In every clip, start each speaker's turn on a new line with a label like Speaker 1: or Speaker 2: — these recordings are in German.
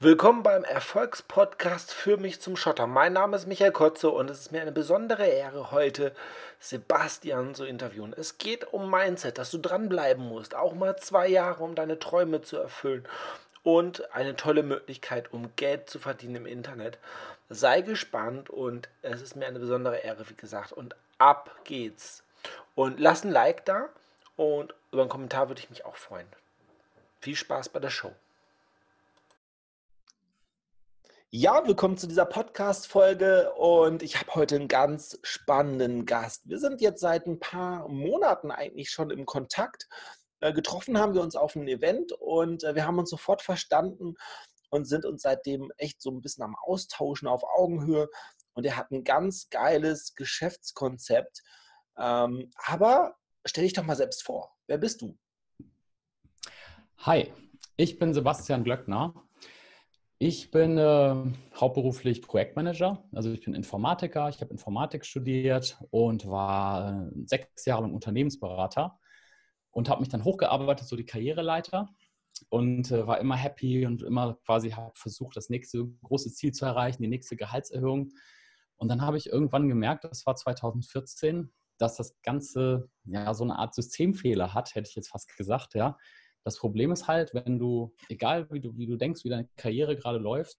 Speaker 1: Willkommen beim Erfolgspodcast für mich zum Schotter. Mein Name ist Michael Kotze und es ist mir eine besondere Ehre, heute Sebastian zu interviewen. Es geht um Mindset, dass du dranbleiben musst, auch mal zwei Jahre, um deine Träume zu erfüllen und eine tolle Möglichkeit, um Geld zu verdienen im Internet. Sei gespannt und es ist mir eine besondere Ehre, wie gesagt. Und ab geht's. Und lass ein Like da und über einen Kommentar würde ich mich auch freuen. Viel Spaß bei der Show. Ja, willkommen zu dieser Podcast-Folge und ich habe heute einen ganz spannenden Gast. Wir sind jetzt seit ein paar Monaten eigentlich schon im Kontakt. Äh, getroffen haben wir uns auf einem Event und äh, wir haben uns sofort verstanden und sind uns seitdem echt so ein bisschen am Austauschen auf Augenhöhe. Und er hat ein ganz geiles Geschäftskonzept. Ähm, aber stell dich doch mal selbst vor. Wer bist du?
Speaker 2: Hi, ich bin Sebastian Glöckner ich bin äh, hauptberuflich Projektmanager, also ich bin Informatiker, ich habe Informatik studiert und war äh, sechs Jahre lang Unternehmensberater und habe mich dann hochgearbeitet, so die Karriereleiter und äh, war immer happy und immer quasi habe versucht, das nächste große Ziel zu erreichen, die nächste Gehaltserhöhung. Und dann habe ich irgendwann gemerkt, das war 2014, dass das Ganze ja so eine Art Systemfehler hat, hätte ich jetzt fast gesagt, ja das Problem ist halt, wenn du, egal wie du, wie du denkst, wie deine Karriere gerade läuft,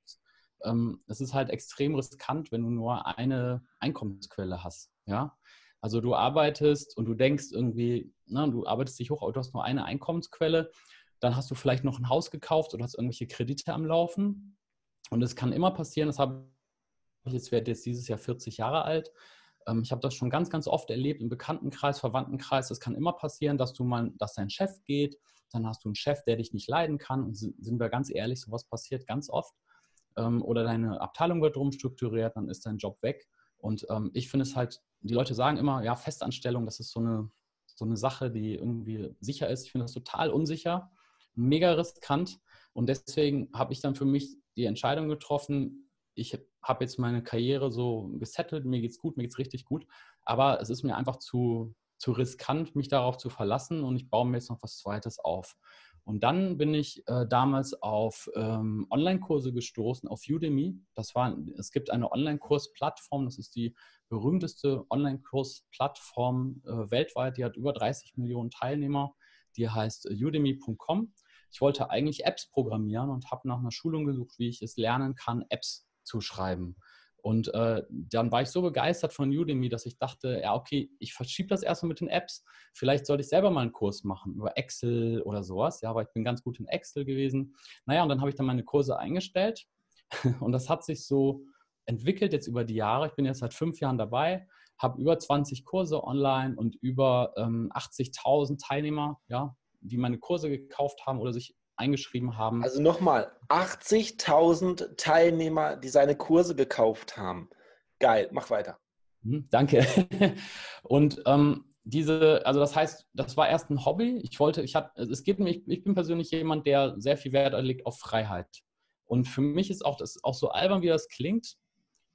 Speaker 2: ähm, es ist halt extrem riskant, wenn du nur eine Einkommensquelle hast. Ja? Also du arbeitest und du denkst irgendwie, na, du arbeitest dich hoch, aber du hast nur eine Einkommensquelle, dann hast du vielleicht noch ein Haus gekauft oder hast irgendwelche Kredite am Laufen. Und es kann immer passieren, das habe ich jetzt, werde jetzt dieses Jahr 40 Jahre alt, ähm, ich habe das schon ganz, ganz oft erlebt im Bekanntenkreis, Verwandtenkreis. Es kann immer passieren, dass du mal, dass dein Chef geht, dann hast du einen Chef, der dich nicht leiden kann. Und sind wir ganz ehrlich, sowas passiert ganz oft. Ähm, oder deine Abteilung wird rumstrukturiert, dann ist dein Job weg. Und ähm, ich finde es halt, die Leute sagen immer, ja, Festanstellung, das ist so eine, so eine Sache, die irgendwie sicher ist. Ich finde das total unsicher, mega riskant. Und deswegen habe ich dann für mich die Entscheidung getroffen, ich habe jetzt meine Karriere so gesettelt, mir geht es gut, mir geht es richtig gut, aber es ist mir einfach zu, zu riskant, mich darauf zu verlassen und ich baue mir jetzt noch was Zweites auf. Und dann bin ich äh, damals auf ähm, Online-Kurse gestoßen, auf Udemy. Das war, es gibt eine Online-Kurs-Plattform, das ist die berühmteste Online-Kurs-Plattform äh, weltweit, die hat über 30 Millionen Teilnehmer, die heißt udemy.com. Ich wollte eigentlich Apps programmieren und habe nach einer Schulung gesucht, wie ich es lernen kann, Apps zu schreiben. Und äh, dann war ich so begeistert von Udemy, dass ich dachte, ja, okay, ich verschiebe das erstmal mit den Apps. Vielleicht sollte ich selber mal einen Kurs machen über Excel oder sowas. Ja, aber ich bin ganz gut in Excel gewesen. Naja, und dann habe ich dann meine Kurse eingestellt. Und das hat sich so entwickelt jetzt über die Jahre. Ich bin jetzt seit fünf Jahren dabei, habe über 20 Kurse online und über ähm, 80.000 Teilnehmer, ja, die meine Kurse gekauft haben oder sich eingeschrieben haben.
Speaker 1: Also nochmal, 80.000 Teilnehmer, die seine Kurse gekauft haben. Geil, mach weiter.
Speaker 2: Hm, danke. Und ähm, diese, also das heißt, das war erst ein Hobby. Ich wollte, ich habe, es geht mir, ich, ich bin persönlich jemand, der sehr viel Wert legt auf Freiheit. Und für mich ist auch das auch so albern, wie das klingt,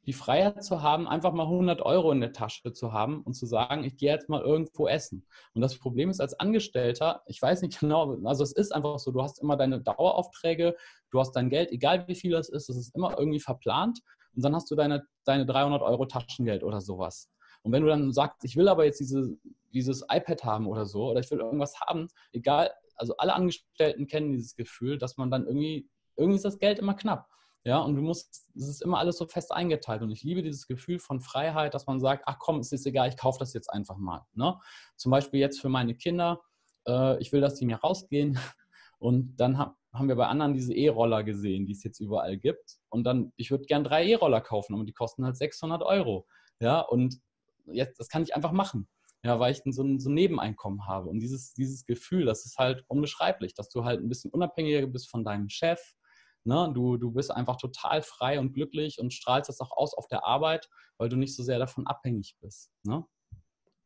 Speaker 2: die Freiheit zu haben, einfach mal 100 Euro in der Tasche zu haben und zu sagen, ich gehe jetzt mal irgendwo essen. Und das Problem ist als Angestellter, ich weiß nicht genau, also es ist einfach so, du hast immer deine Daueraufträge, du hast dein Geld, egal wie viel das ist, das ist immer irgendwie verplant und dann hast du deine, deine 300 Euro Taschengeld oder sowas. Und wenn du dann sagst, ich will aber jetzt diese, dieses iPad haben oder so, oder ich will irgendwas haben, egal, also alle Angestellten kennen dieses Gefühl, dass man dann irgendwie, irgendwie ist das Geld immer knapp. Ja, und du musst, es ist immer alles so fest eingeteilt. Und ich liebe dieses Gefühl von Freiheit, dass man sagt, ach komm, es ist egal, ich kaufe das jetzt einfach mal. Ne? Zum Beispiel jetzt für meine Kinder, äh, ich will, dass die mir rausgehen. Und dann hab, haben wir bei anderen diese E-Roller gesehen, die es jetzt überall gibt. Und dann, ich würde gern drei E-Roller kaufen, aber die kosten halt 600 Euro. Ja, und jetzt, das kann ich einfach machen. Ja, weil ich so ein, so ein Nebeneinkommen habe. Und dieses, dieses Gefühl, das ist halt unbeschreiblich, dass du halt ein bisschen unabhängiger bist von deinem Chef, Ne? Du, du bist einfach total frei und glücklich und strahlst das auch aus auf der Arbeit, weil du nicht so sehr davon abhängig bist. Ne?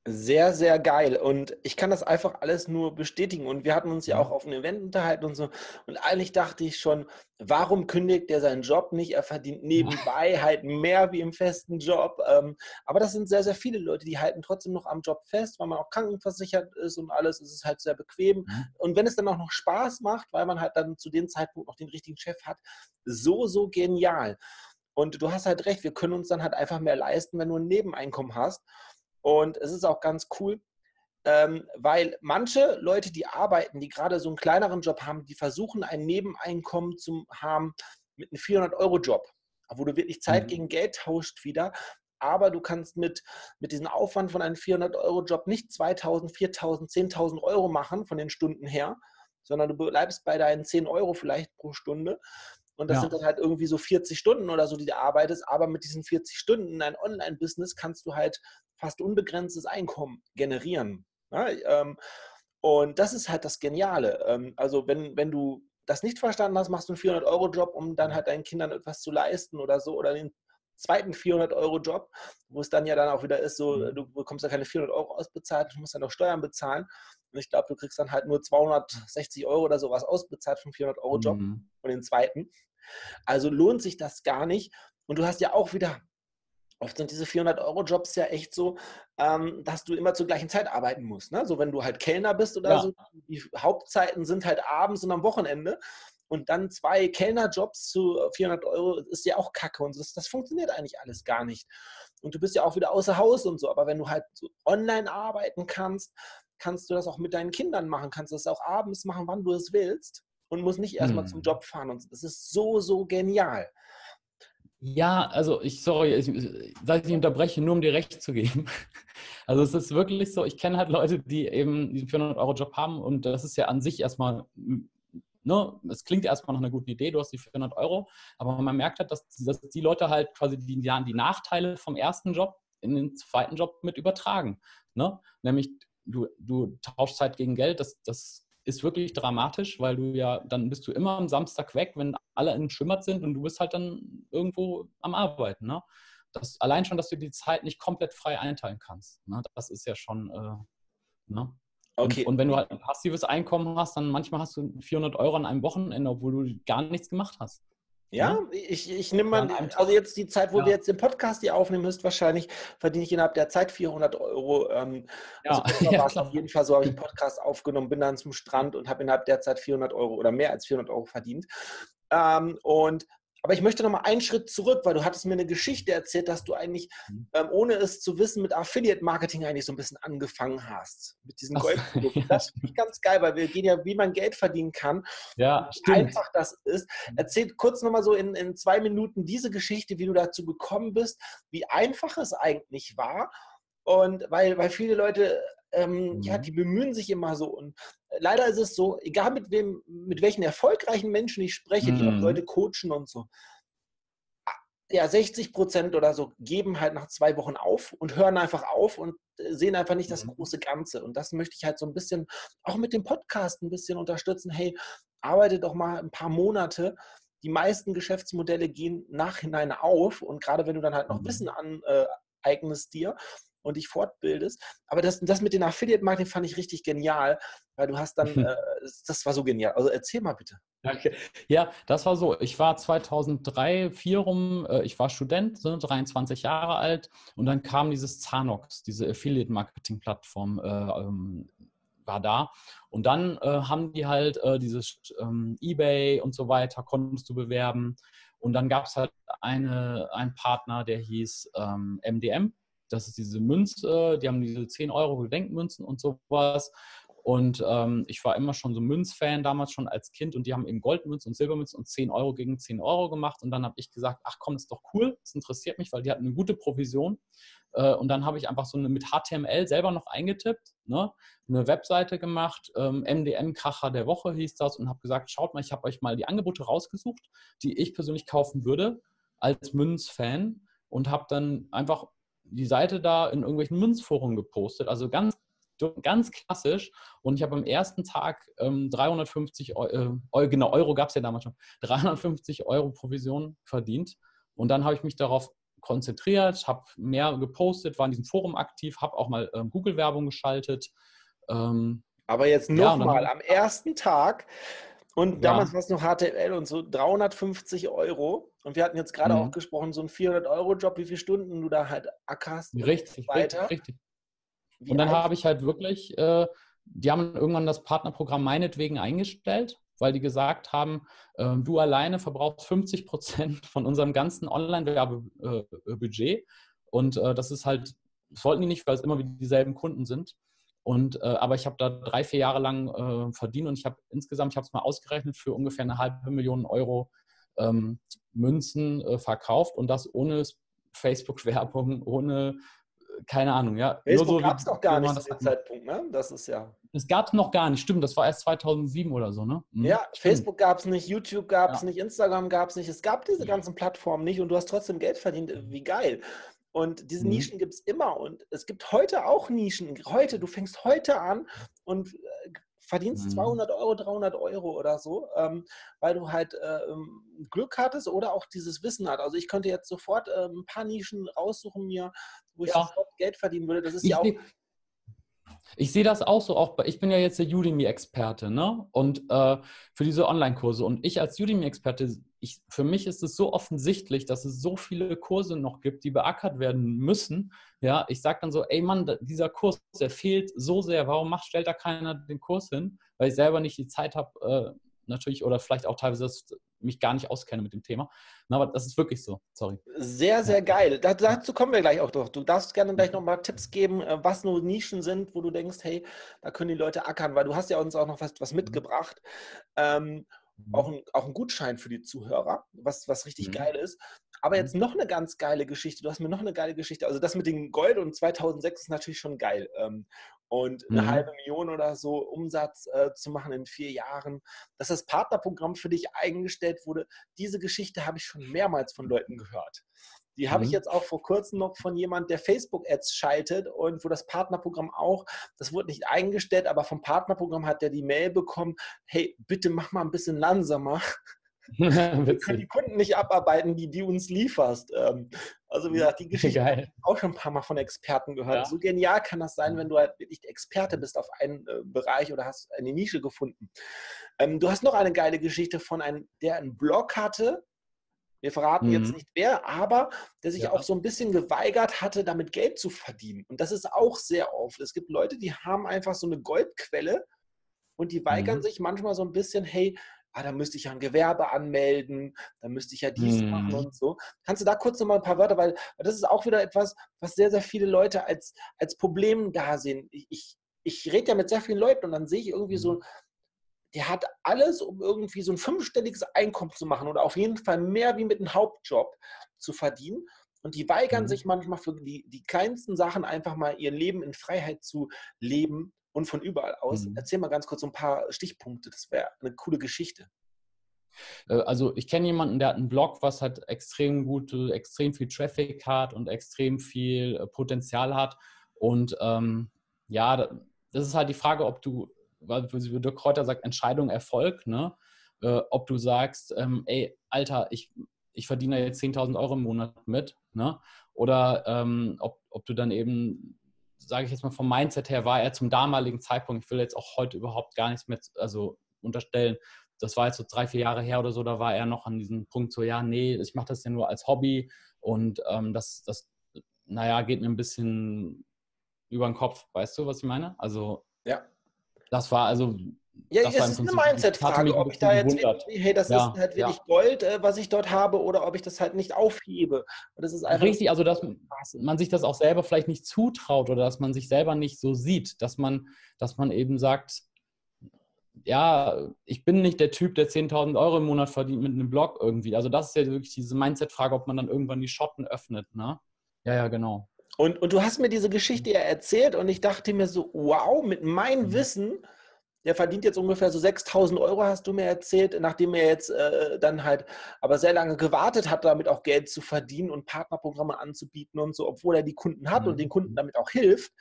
Speaker 1: Sehr, sehr geil. Und ich kann das einfach alles nur bestätigen. Und wir hatten uns ja
Speaker 2: Mhm.
Speaker 1: auch auf einem Event unterhalten und so. Und eigentlich dachte ich schon, warum kündigt er seinen Job nicht? Er verdient nebenbei halt mehr wie im festen Job. Ähm, aber das sind sehr, sehr viele Leute, die halten trotzdem noch am Job fest, weil man auch krankenversichert ist und alles. Es ist halt sehr bequem.
Speaker 2: Mhm.
Speaker 1: Und wenn es dann auch noch Spaß macht, weil man halt dann zu dem Zeitpunkt noch den richtigen Chef hat, so, so genial. Und du hast halt recht, wir können uns dann halt einfach mehr leisten, wenn du ein Nebeneinkommen hast. Und es ist auch ganz cool, ähm, weil manche Leute, die arbeiten, die gerade so einen kleineren Job haben, die versuchen ein Nebeneinkommen zu haben mit einem 400-Euro-Job, wo du wirklich Zeit
Speaker 2: Mhm.
Speaker 1: gegen Geld tauscht wieder. Aber du kannst mit, mit diesem Aufwand von einem 400-Euro-Job nicht 2000, 4000, 10.000 Euro machen von den Stunden her, sondern du bleibst bei deinen 10 Euro vielleicht pro Stunde. Und das
Speaker 2: Ja.
Speaker 1: sind dann halt irgendwie so 40 Stunden oder so, die du arbeitest. Aber mit diesen 40 Stunden in ein Online-Business kannst du halt fast unbegrenztes Einkommen generieren. Ja, ähm, und das ist halt das Geniale. Ähm, also wenn, wenn du das nicht verstanden hast, machst du einen 400-Euro-Job, um dann halt deinen Kindern etwas zu leisten oder so. Oder den zweiten 400-Euro-Job, wo es dann ja dann auch wieder ist, so,
Speaker 2: Mhm.
Speaker 1: du bekommst ja keine 400 Euro ausbezahlt, du musst dann noch Steuern bezahlen. Und ich glaube, du kriegst dann halt nur 260 Euro oder sowas ausbezahlt vom 400-Euro-Job
Speaker 2: Mhm.
Speaker 1: von den zweiten. Also lohnt sich das gar nicht. Und du hast ja auch wieder, oft sind diese 400-Euro-Jobs ja echt so, ähm, dass du immer zur gleichen Zeit arbeiten musst. Ne? So wenn du halt Kellner bist oder
Speaker 2: Ja.
Speaker 1: so, die Hauptzeiten sind halt abends und am Wochenende. Und dann zwei Kellnerjobs zu 400 Euro ist ja auch kacke und das, das funktioniert eigentlich alles gar nicht. Und du bist ja auch wieder außer Haus und so. Aber wenn du halt so online arbeiten kannst, kannst du das auch mit deinen Kindern machen, kannst du das auch abends machen, wann du es willst und musst nicht erstmal
Speaker 2: Hm.
Speaker 1: zum Job fahren. Und das ist so, so genial.
Speaker 2: Ja, also ich, sorry, ich, seit ich unterbreche, nur um dir recht zu geben. Also es ist wirklich so, ich kenne halt Leute, die eben diesen 400-Euro-Job haben und das ist ja an sich erstmal, ne, es klingt erstmal nach einer guten Idee, du hast die 400 Euro, aber man merkt halt, dass, dass die Leute halt quasi die, die Nachteile vom ersten Job in den zweiten Job mit übertragen. Ne? Nämlich du, du tauschst Zeit gegen Geld, das, das ist wirklich dramatisch, weil du ja, dann bist du immer am Samstag weg, wenn alle in Schwimmert sind und du bist halt dann irgendwo am Arbeiten. Ne? Das, allein schon, dass du die Zeit nicht komplett frei einteilen kannst. Ne? Das ist ja schon, äh, ne?
Speaker 1: Okay.
Speaker 2: Und, und, wenn du halt ein passives Einkommen hast, dann manchmal hast du 400 Euro an einem Wochenende, obwohl du gar nichts gemacht hast.
Speaker 1: Ja,
Speaker 2: ne?
Speaker 1: ich, ich nehme mal, also jetzt die Zeit, wo
Speaker 2: Ja.
Speaker 1: wir jetzt den Podcast hier aufnehmen, höchstwahrscheinlich verdiene ich innerhalb der Zeit 400 Euro. Ähm,
Speaker 2: Ja,
Speaker 1: also
Speaker 2: ja,
Speaker 1: war es auf jeden Fall so, habe ich einen Podcast aufgenommen, bin dann zum Strand und habe innerhalb der Zeit 400 Euro oder mehr als 400 Euro verdient. Ähm, und aber ich möchte noch mal einen Schritt zurück, weil du hattest mir eine Geschichte erzählt, dass du eigentlich,
Speaker 2: Mhm.
Speaker 1: ähm, ohne es zu wissen, mit Affiliate-Marketing eigentlich so ein bisschen angefangen hast. Mit diesen Goldprodukten.
Speaker 2: ja,
Speaker 1: Das finde ich ganz geil, weil wir gehen ja, wie man Geld verdienen kann
Speaker 2: Ja,
Speaker 1: wie
Speaker 2: stimmt.
Speaker 1: einfach das ist. Erzähl kurz nochmal so in, in zwei Minuten diese Geschichte, wie du dazu gekommen bist, wie einfach es eigentlich war. Und weil, weil viele Leute, ähm, ja,
Speaker 2: Mhm.
Speaker 1: die bemühen sich immer so. Und leider ist es so, egal mit wem, mit welchen erfolgreichen Menschen ich spreche, die auch
Speaker 2: Mhm.
Speaker 1: Leute coachen und so. Ja, 60 Prozent oder so geben halt nach zwei Wochen auf und hören einfach auf und äh, sehen einfach nicht das
Speaker 2: Mhm.
Speaker 1: große Ganze. Und das möchte ich halt so ein bisschen auch mit dem Podcast ein bisschen unterstützen. Hey, arbeite doch mal ein paar Monate. Die meisten Geschäftsmodelle gehen nachhinein auf und gerade wenn du dann halt noch
Speaker 2: Mhm.
Speaker 1: Wissen aneignest dir und dich fortbildest. Aber das, das mit den Affiliate-Marketing fand ich richtig genial, weil du hast dann, äh, das war so genial. Also erzähl mal bitte.
Speaker 2: Okay. Ja, das war so. Ich war 2003, 2004 rum, äh, ich war Student, so 23 Jahre alt und dann kam dieses Zanox, diese Affiliate-Marketing-Plattform, äh, ähm, war da. Und dann äh, haben die halt äh, dieses ähm, Ebay und so weiter, konntest du bewerben. Und dann gab es halt eine, einen Partner, der hieß ähm, MDM. Das ist diese Münz, äh, die haben diese 10 Euro Gedenkmünzen und sowas. Und ähm, ich war immer schon so Münzfan damals schon als Kind und die haben eben Goldmünzen und Silbermünzen und 10 Euro gegen 10 Euro gemacht. Und dann habe ich gesagt, ach komm, das ist doch cool, das interessiert mich, weil die hatten eine gute Provision. Äh, und dann habe ich einfach so eine mit HTML selber noch eingetippt, ne? eine Webseite gemacht, ähm, MDM-Kracher der Woche hieß das und habe gesagt, schaut mal, ich habe euch mal die Angebote rausgesucht, die ich persönlich kaufen würde als Münzfan und habe dann einfach die Seite da in irgendwelchen Münzforen gepostet. Also ganz ganz klassisch. Und ich habe am ersten Tag ähm, 350 Euro, äh, genau, Euro gab es ja damals schon, 350 Euro Provision verdient. Und dann habe ich mich darauf konzentriert, habe mehr gepostet, war in diesem Forum aktiv, habe auch mal ähm, Google-Werbung geschaltet.
Speaker 1: Ähm, Aber jetzt nochmal, ja, am ersten Tag und damals ja. war es noch HTML und so 350 Euro. Und wir hatten jetzt gerade mhm. auch gesprochen, so ein 400-Euro-Job, wie viele Stunden du da halt ackerst.
Speaker 2: Richtig, weiter. richtig. richtig. Und dann habe ich halt wirklich, äh, die haben irgendwann das Partnerprogramm meinetwegen eingestellt, weil die gesagt haben, äh, du alleine verbrauchst 50 Prozent von unserem ganzen Online-Werbebudget. Äh, und äh, das ist halt, das wollten die nicht, weil es immer wieder dieselben Kunden sind. Und, äh, aber ich habe da drei, vier Jahre lang äh, verdient und ich habe insgesamt, ich habe es mal ausgerechnet, für ungefähr eine halbe Million Euro ähm, Münzen äh, verkauft und das ohne Facebook-Werbung, ohne keine Ahnung, ja.
Speaker 1: Facebook so, gab es noch gar nicht zu dem Zeitpunkt, ne? Das ist ja.
Speaker 2: Es gab es noch gar nicht, stimmt, das war erst 2007 oder so, ne?
Speaker 1: Mhm. Ja, stimmt. Facebook gab es nicht, YouTube gab es ja. nicht, Instagram gab es nicht, es gab diese ganzen Plattformen nicht und du hast trotzdem Geld verdient, wie geil. Und diese mhm. Nischen gibt es immer und es gibt heute auch Nischen. Heute, du fängst heute an und äh, verdienst mhm. 200 Euro, 300 Euro oder so, ähm, weil du halt äh, Glück hattest oder auch dieses Wissen hat. Also ich könnte jetzt sofort äh, ein paar Nischen raussuchen mir, wo ich ja. sofort Geld verdienen würde. Das ist ich ja auch
Speaker 2: ich sehe das auch so. Auch, ich bin ja jetzt der Udemy-Experte, ne? Und äh, für diese Online-Kurse. Und ich als Udemy-Experte, für mich ist es so offensichtlich, dass es so viele Kurse noch gibt, die beackert werden müssen. Ja, ich sage dann so, ey Mann, dieser Kurs, der fehlt so sehr. Warum macht, stellt da keiner den Kurs hin? Weil ich selber nicht die Zeit habe, äh, natürlich, oder vielleicht auch teilweise das, mich gar nicht auskenne mit dem Thema. aber das ist wirklich so. Sorry.
Speaker 1: Sehr, sehr geil. Da, dazu kommen wir gleich auch doch. Du darfst gerne gleich nochmal Tipps geben, äh, was nur Nischen sind, wo du denkst, hey, da können die Leute ackern, weil du hast ja uns auch noch was, was mhm. mitgebracht. Ähm, mhm. Auch, ein, auch ein Gutschein für die Zuhörer, was, was richtig mhm. geil ist. Aber jetzt mhm. noch eine ganz geile Geschichte. Du hast mir noch eine geile Geschichte. Also das mit dem Gold und 2006 ist natürlich schon geil. Ähm, und eine mhm. halbe Million oder so Umsatz äh, zu machen in vier Jahren, dass das Partnerprogramm für dich eingestellt wurde. Diese Geschichte habe ich schon mehrmals von Leuten gehört. Die mhm. habe ich mhm. jetzt auch vor kurzem noch von jemand, der Facebook-Ads schaltet und wo das Partnerprogramm auch, das wurde nicht eingestellt, aber vom Partnerprogramm hat der die Mail bekommen, hey, bitte mach mal ein bisschen langsamer. Wir können die Kunden nicht abarbeiten, die du uns lieferst. Ähm, also wie gesagt, die Geschichte habe ich auch schon ein paar Mal von Experten gehört. Ja. So genial kann das sein, wenn du halt wirklich Experte bist auf einen äh, Bereich oder hast eine Nische gefunden. Ähm, du hast noch eine geile Geschichte von einem, der einen Blog hatte. Wir verraten mhm. jetzt nicht wer, aber der sich ja. auch so ein bisschen geweigert hatte, damit Geld zu verdienen. Und das ist auch sehr oft. Es gibt Leute, die haben einfach so eine Goldquelle und die weigern mhm. sich manchmal so ein bisschen, hey, ah, da müsste ich ja ein Gewerbe anmelden, da müsste ich ja dies hm. machen und so. Kannst du da kurz nochmal ein paar Wörter, weil das ist auch wieder etwas, was sehr, sehr viele Leute als, als Problem da sehen. Ich, ich, ich rede ja mit sehr vielen Leuten und dann sehe ich irgendwie so, mhm. Der hat alles, um irgendwie so ein fünfstelliges Einkommen zu machen oder auf jeden Fall mehr wie mit einem Hauptjob zu verdienen. Und die weigern mhm. sich manchmal für die, die kleinsten Sachen einfach mal ihr Leben in Freiheit zu leben und von überall aus. Mhm. Erzähl mal ganz kurz so ein paar Stichpunkte. Das wäre eine coole Geschichte.
Speaker 2: Äh, also ich kenne jemanden, der hat einen Blog, was halt extrem gut, extrem viel Traffic hat und extrem viel äh, Potenzial hat. Und ähm, ja, das ist halt die Frage, ob du, wie Dirk Kräuter sagt, Entscheidung, Erfolg, ne? Äh, ob du sagst, ähm, ey, Alter, ich, ich verdiene jetzt 10.000 Euro im Monat mit, ne? Oder ähm, ob, ob du dann eben sage ich jetzt mal vom Mindset her, war er zum damaligen Zeitpunkt, ich will jetzt auch heute überhaupt gar nichts mehr also unterstellen, das war jetzt so drei, vier Jahre her oder so, da war er noch an diesem Punkt so, ja, nee, ich mache das ja nur als Hobby und ähm, das, das, naja, geht mir ein bisschen über den Kopf, weißt du, was ich meine? Also, ja. Das war also
Speaker 1: ja, das es ist eine Mindset-Frage, ob ich da jetzt wirklich, hey, das ja, ist halt wirklich ja. Gold, äh, was ich dort habe, oder ob ich das halt nicht aufhebe.
Speaker 2: Und das ist einfach Richtig, also dass man sich das auch selber vielleicht nicht zutraut oder dass man sich selber nicht so sieht, dass man, dass man eben sagt, ja, ich bin nicht der Typ, der 10.000 Euro im Monat verdient mit einem Blog irgendwie. Also das ist ja wirklich diese Mindset-Frage, ob man dann irgendwann die Schotten öffnet, ne? Ja, ja, genau.
Speaker 1: Und, und du hast mir diese Geschichte ja erzählt und ich dachte mir so, wow, mit meinem mhm. Wissen der verdient jetzt ungefähr so 6000 Euro, hast du mir erzählt, nachdem er jetzt äh, dann halt aber sehr lange gewartet hat, damit auch Geld zu verdienen und Partnerprogramme anzubieten und so, obwohl er die Kunden hat mhm. und den Kunden damit auch hilft.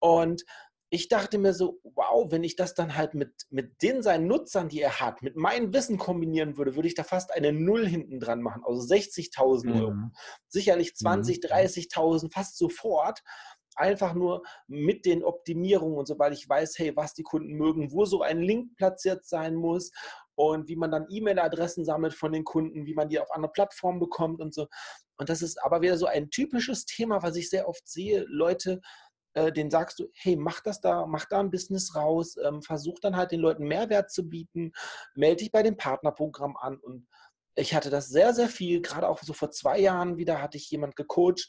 Speaker 1: Und ich dachte mir so, wow, wenn ich das dann halt mit, mit den seinen Nutzern, die er hat, mit meinem Wissen kombinieren würde, würde ich da fast eine Null hinten dran machen, also 60.000 mhm. Euro. Sicherlich 20, mhm. 30.000, fast sofort. Einfach nur mit den Optimierungen und so, weil ich weiß, hey, was die Kunden mögen, wo so ein Link platziert sein muss und wie man dann E-Mail-Adressen sammelt von den Kunden, wie man die auf andere Plattformen bekommt und so. Und das ist aber wieder so ein typisches Thema, was ich sehr oft sehe. Leute, äh, den sagst du, hey, mach das da, mach da ein Business raus, ähm, versuch dann halt den Leuten Mehrwert zu bieten, melde dich bei dem Partnerprogramm an und ich hatte das sehr, sehr viel, gerade auch so vor zwei Jahren wieder hatte ich jemand gecoacht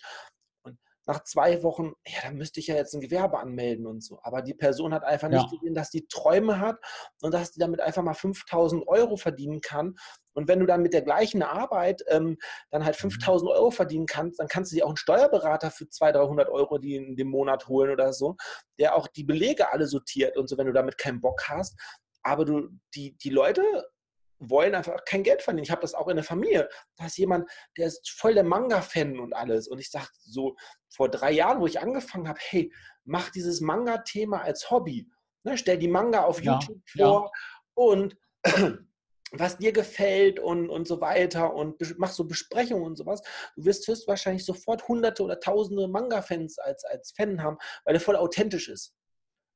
Speaker 1: nach zwei Wochen, ja, da müsste ich ja jetzt ein Gewerbe anmelden und so. Aber die Person hat einfach nicht ja. gesehen, dass die Träume hat und dass die damit einfach mal 5000 Euro verdienen kann. Und wenn du dann mit der gleichen Arbeit ähm, dann halt 5000 mhm. Euro verdienen kannst, dann kannst du dir auch einen Steuerberater für 200, 300 Euro die in dem Monat holen oder so, der auch die Belege alle sortiert und so, wenn du damit keinen Bock hast. Aber du, die, die Leute wollen einfach kein Geld verdienen. Ich habe das auch in der Familie. Da ist jemand, der ist voll der Manga-Fan und alles. Und ich sage so vor drei Jahren, wo ich angefangen habe, hey, mach dieses Manga-Thema als Hobby. Ne, stell die Manga auf ja, YouTube vor ja. und was dir gefällt und, und so weiter und mach so Besprechungen und sowas. Du wirst höchstwahrscheinlich sofort hunderte oder tausende Manga-Fans als, als Fan haben, weil der voll authentisch ist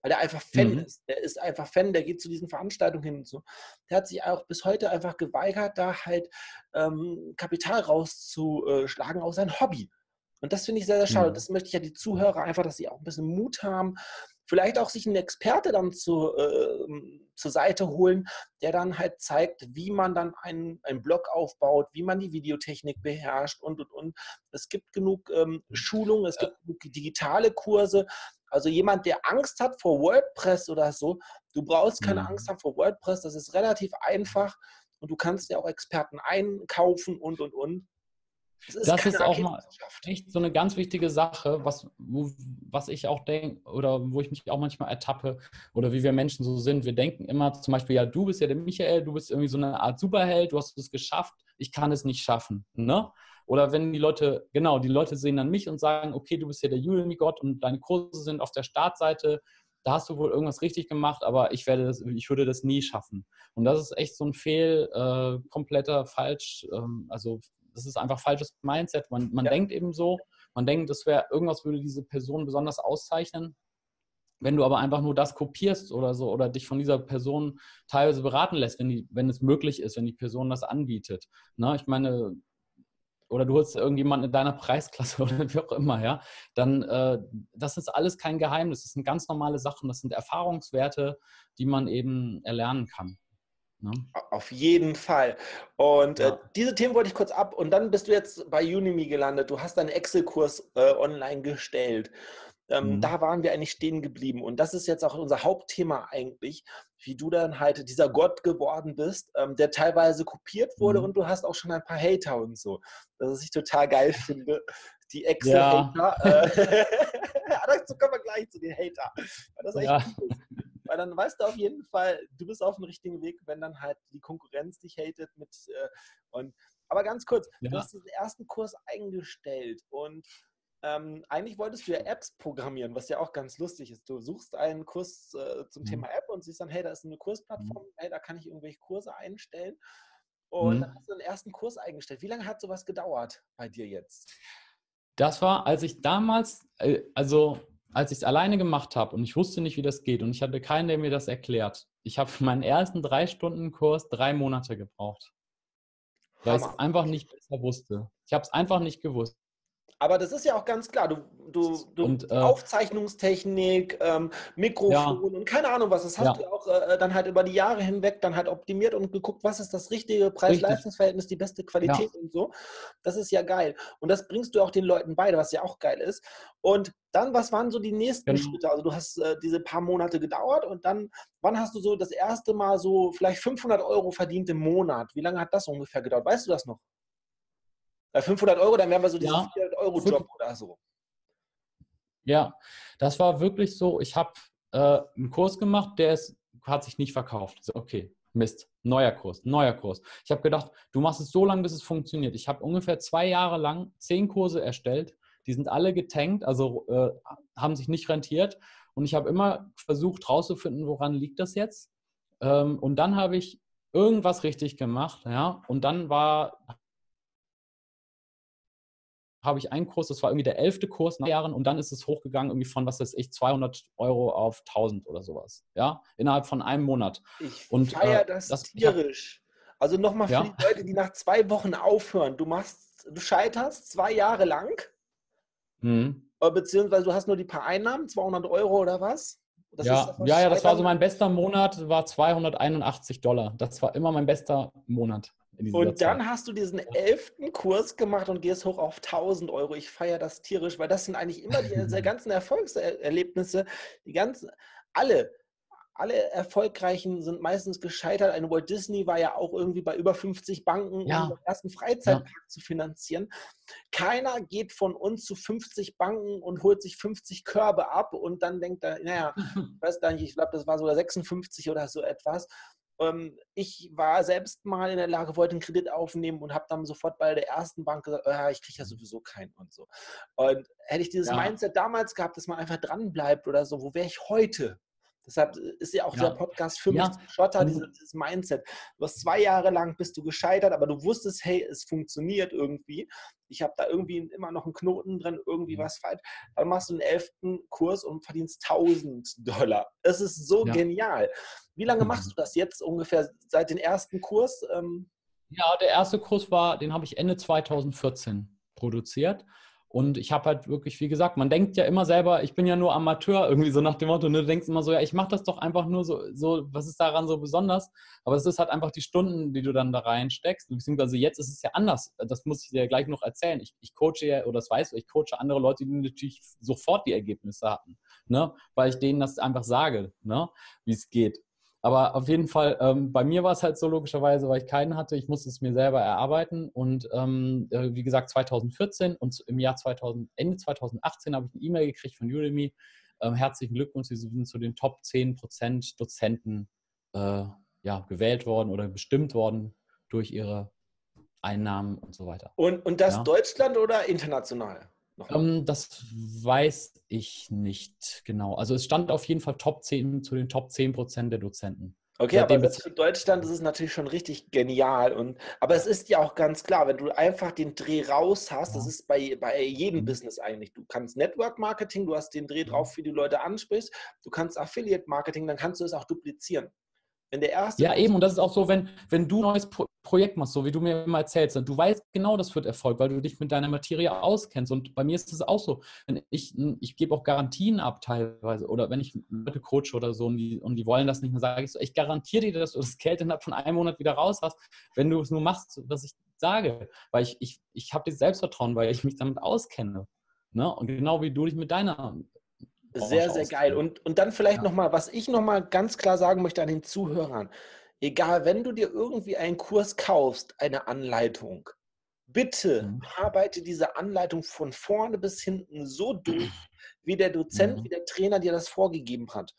Speaker 1: weil der einfach Fan mhm. ist. Der ist einfach Fan, der geht zu diesen Veranstaltungen hin und so. Der hat sich auch bis heute einfach geweigert, da halt ähm, Kapital rauszuschlagen aus sein Hobby. Und das finde ich sehr, sehr schade. Mhm. Das möchte ich ja die Zuhörer einfach, dass sie auch ein bisschen Mut haben, vielleicht auch sich einen Experte dann zu, äh, zur Seite holen, der dann halt zeigt, wie man dann einen, einen Blog aufbaut, wie man die Videotechnik beherrscht und, und, und. Es gibt genug ähm, Schulungen, es gibt genug digitale Kurse. Also jemand, der Angst hat vor WordPress oder so, du brauchst keine mhm. Angst haben vor WordPress, das ist relativ einfach und du kannst ja auch Experten einkaufen und, und, und.
Speaker 2: Das ist, das ist auch mal echt so eine ganz wichtige Sache, was, wo, was ich auch denke oder wo ich mich auch manchmal ertappe oder wie wir Menschen so sind. Wir denken immer zum Beispiel, ja, du bist ja der Michael, du bist irgendwie so eine Art Superheld, du hast es geschafft, ich kann es nicht schaffen. Ne? Oder wenn die Leute, genau, die Leute sehen dann mich und sagen, okay, du bist ja der Udemy-Gott und deine Kurse sind auf der Startseite, da hast du wohl irgendwas richtig gemacht, aber ich werde das, ich würde das nie schaffen. Und das ist echt so ein Fehl, äh, kompletter falsch, ähm, also das ist einfach falsches Mindset. Man, man ja. denkt eben so, man denkt, das wäre, irgendwas würde diese Person besonders auszeichnen. Wenn du aber einfach nur das kopierst oder so oder dich von dieser Person teilweise beraten lässt, wenn, die, wenn es möglich ist, wenn die Person das anbietet. Ne? Ich meine, oder du holst irgendjemanden in deiner Preisklasse oder wie auch immer, ja, dann äh, das ist alles kein Geheimnis. Das sind ganz normale Sachen, das sind Erfahrungswerte, die man eben erlernen kann.
Speaker 1: Ne? Auf jeden Fall. Und äh, ja. äh, diese Themen wollte ich kurz ab und dann bist du jetzt bei Unimi gelandet. Du hast deinen Excel-Kurs äh, online gestellt. Ähm, mhm. Da waren wir eigentlich stehen geblieben. Und das ist jetzt auch unser Hauptthema eigentlich, wie du dann halt dieser Gott geworden bist, ähm, der teilweise kopiert wurde mhm. und du hast auch schon ein paar Hater und so. Das ich total geil finde. Die Excel-Hater. Ja. Äh, dazu kommen wir gleich zu den Hater. Das ist echt ja. cool. Weil dann weißt du auf jeden Fall, du bist auf dem richtigen Weg, wenn dann halt die Konkurrenz dich hatet mit äh, und aber ganz kurz, ja. du hast diesen ersten Kurs eingestellt und ähm, eigentlich wolltest du ja Apps programmieren, was ja auch ganz lustig ist. Du suchst einen Kurs äh, zum mhm. Thema App und siehst dann, hey, da ist eine Kursplattform, mhm. hey, da kann ich irgendwelche Kurse einstellen. Und mhm. dann hast du den ersten Kurs eingestellt. Wie lange hat sowas gedauert bei dir jetzt?
Speaker 2: Das war, als ich damals, äh, also als ich es alleine gemacht habe und ich wusste nicht, wie das geht und ich hatte keinen, der mir das erklärt. Ich habe für meinen ersten drei Stunden Kurs drei Monate gebraucht, weil ich es einfach nicht besser wusste. Ich habe es einfach nicht gewusst.
Speaker 1: Aber das ist ja auch ganz klar. Du, du, du und, äh, Aufzeichnungstechnik, ähm, Mikrofon ja. und keine Ahnung was. Das hast ja. du auch äh, dann halt über die Jahre hinweg dann halt optimiert und geguckt, was ist das richtige Preis-Leistungs-Verhältnis, die beste Qualität ja. und so. Das ist ja geil. Und das bringst du auch den Leuten bei, was ja auch geil ist. Und dann, was waren so die nächsten genau. Schritte? Also du hast äh, diese paar Monate gedauert und dann, wann hast du so das erste Mal so vielleicht 500 Euro verdient im Monat? Wie lange hat das ungefähr gedauert? Weißt du das noch? Bei 500 Euro, dann wären wir so diesen ja. 400-Euro-Job oder so.
Speaker 2: Ja, das war wirklich so. Ich habe äh, einen Kurs gemacht, der ist, hat sich nicht verkauft. So, okay, Mist, neuer Kurs, neuer Kurs. Ich habe gedacht, du machst es so lange, bis es funktioniert. Ich habe ungefähr zwei Jahre lang zehn Kurse erstellt. Die sind alle getankt, also äh, haben sich nicht rentiert. Und ich habe immer versucht herauszufinden, woran liegt das jetzt. Ähm, und dann habe ich irgendwas richtig gemacht, ja. Und dann war habe ich einen Kurs, das war irgendwie der elfte Kurs nach Jahren und dann ist es hochgegangen irgendwie von, was weiß ich, 200 Euro auf 1000 oder sowas, ja, innerhalb von einem Monat.
Speaker 1: Ich feiere äh, das, das, tierisch. Hab, also nochmal für ja? die Leute, die nach zwei Wochen aufhören, du machst, du scheiterst zwei Jahre lang, mhm. Äh, beziehungsweise du hast nur die paar Einnahmen, 200 Euro oder was?
Speaker 2: Das ja, ja, ja, das war so mein bester Monat, war 281 Dollar. Das war immer mein bester Monat.
Speaker 1: Und dann Zeit. hast du diesen elften Kurs gemacht und gehst hoch auf 1000 Euro. Ich feiere das tierisch, weil das sind eigentlich immer die ganzen Erfolgserlebnisse, die ganzen, alle, alle Erfolgreichen sind meistens gescheitert. Ein Walt Disney war ja auch irgendwie bei über 50 Banken, ja. um den ersten Freizeitpark ja. zu finanzieren. Keiner geht von uns zu 50 Banken und holt sich 50 Körbe ab und dann denkt er, naja, ich weiß gar nicht, ich glaube, das war sogar 56 oder so etwas. Ähm, ich war selbst mal in der Lage, wollte einen Kredit aufnehmen und habe dann sofort bei der ersten Bank gesagt, oh, ich kriege ja sowieso keinen und so. Und hätte ich dieses ja. Mindset damals gehabt, dass man einfach dran bleibt oder so, wo wäre ich heute? Deshalb ist ja auch ja. der Podcast für mich ja. Schotter, dieses, dieses, Mindset. Du hast zwei Jahre lang bist du gescheitert, aber du wusstest, hey, es funktioniert irgendwie. Ich habe da irgendwie immer noch einen Knoten drin, irgendwie was falsch. Dann machst du einen elften Kurs und verdienst 1000 Dollar. Es ist so ja. genial. Wie lange machst du das jetzt ungefähr seit dem ersten Kurs? Ähm
Speaker 2: ja, der erste Kurs war, den habe ich Ende 2014 produziert. Und ich habe halt wirklich, wie gesagt, man denkt ja immer selber, ich bin ja nur Amateur, irgendwie so nach dem Motto, ne? du denkst immer so, ja, ich mache das doch einfach nur so, so, was ist daran so besonders? Aber es ist halt einfach die Stunden, die du dann da reinsteckst. Beziehungsweise jetzt ist es ja anders. Das muss ich dir gleich noch erzählen. Ich, ich coache ja, oder das weißt du, ich coache andere Leute, die natürlich sofort die Ergebnisse hatten, ne? weil ich denen das einfach sage, ne? wie es geht. Aber auf jeden Fall, ähm, bei mir war es halt so logischerweise, weil ich keinen hatte. Ich musste es mir selber erarbeiten. Und ähm, äh, wie gesagt, 2014 und im Jahr 2000, Ende 2018 habe ich eine E-Mail gekriegt von Udemy. Ähm, herzlichen Glückwunsch, Sie sind zu den Top 10% Dozenten äh, ja, gewählt worden oder bestimmt worden durch Ihre Einnahmen und so weiter.
Speaker 1: Und, und das ja. Deutschland oder international?
Speaker 2: Ähm, das weiß ich nicht genau. Also es stand auf jeden Fall Top 10 zu den Top 10 Prozent der Dozenten.
Speaker 1: Okay, aber das für Deutschland ist es natürlich schon richtig genial. Und, aber es ist ja auch ganz klar, wenn du einfach den Dreh raus hast, das ist bei, bei jedem mhm. Business eigentlich. Du kannst Network Marketing, du hast den Dreh drauf, wie du Leute ansprichst. Du kannst Affiliate Marketing, dann kannst du es auch duplizieren.
Speaker 2: Wenn der erste. Ja, eben, und das ist auch so, wenn, wenn du ein neues Pro Projekt machst, so wie du mir immer erzählst, du weißt genau, das wird Erfolg, weil du dich mit deiner Materie auskennst. Und bei mir ist es auch so. Wenn ich, ich gebe auch Garantien ab teilweise. Oder wenn ich Leute coache oder so und die, und die wollen das nicht mehr, sage ich so, ich garantiere dir, dass du das Geld innerhalb von einem Monat wieder raus hast, wenn du es nur machst, was ich sage. Weil ich, ich, ich habe das Selbstvertrauen, weil ich mich damit auskenne. Ne? Und genau wie du dich mit deiner
Speaker 1: sehr, sehr geil. Und, und dann vielleicht ja. nochmal, was ich nochmal ganz klar sagen möchte an den Zuhörern. Egal, wenn du dir irgendwie einen Kurs kaufst, eine Anleitung, bitte mhm. arbeite diese Anleitung von vorne bis hinten so durch, wie der Dozent, mhm. wie der Trainer dir das vorgegeben hat.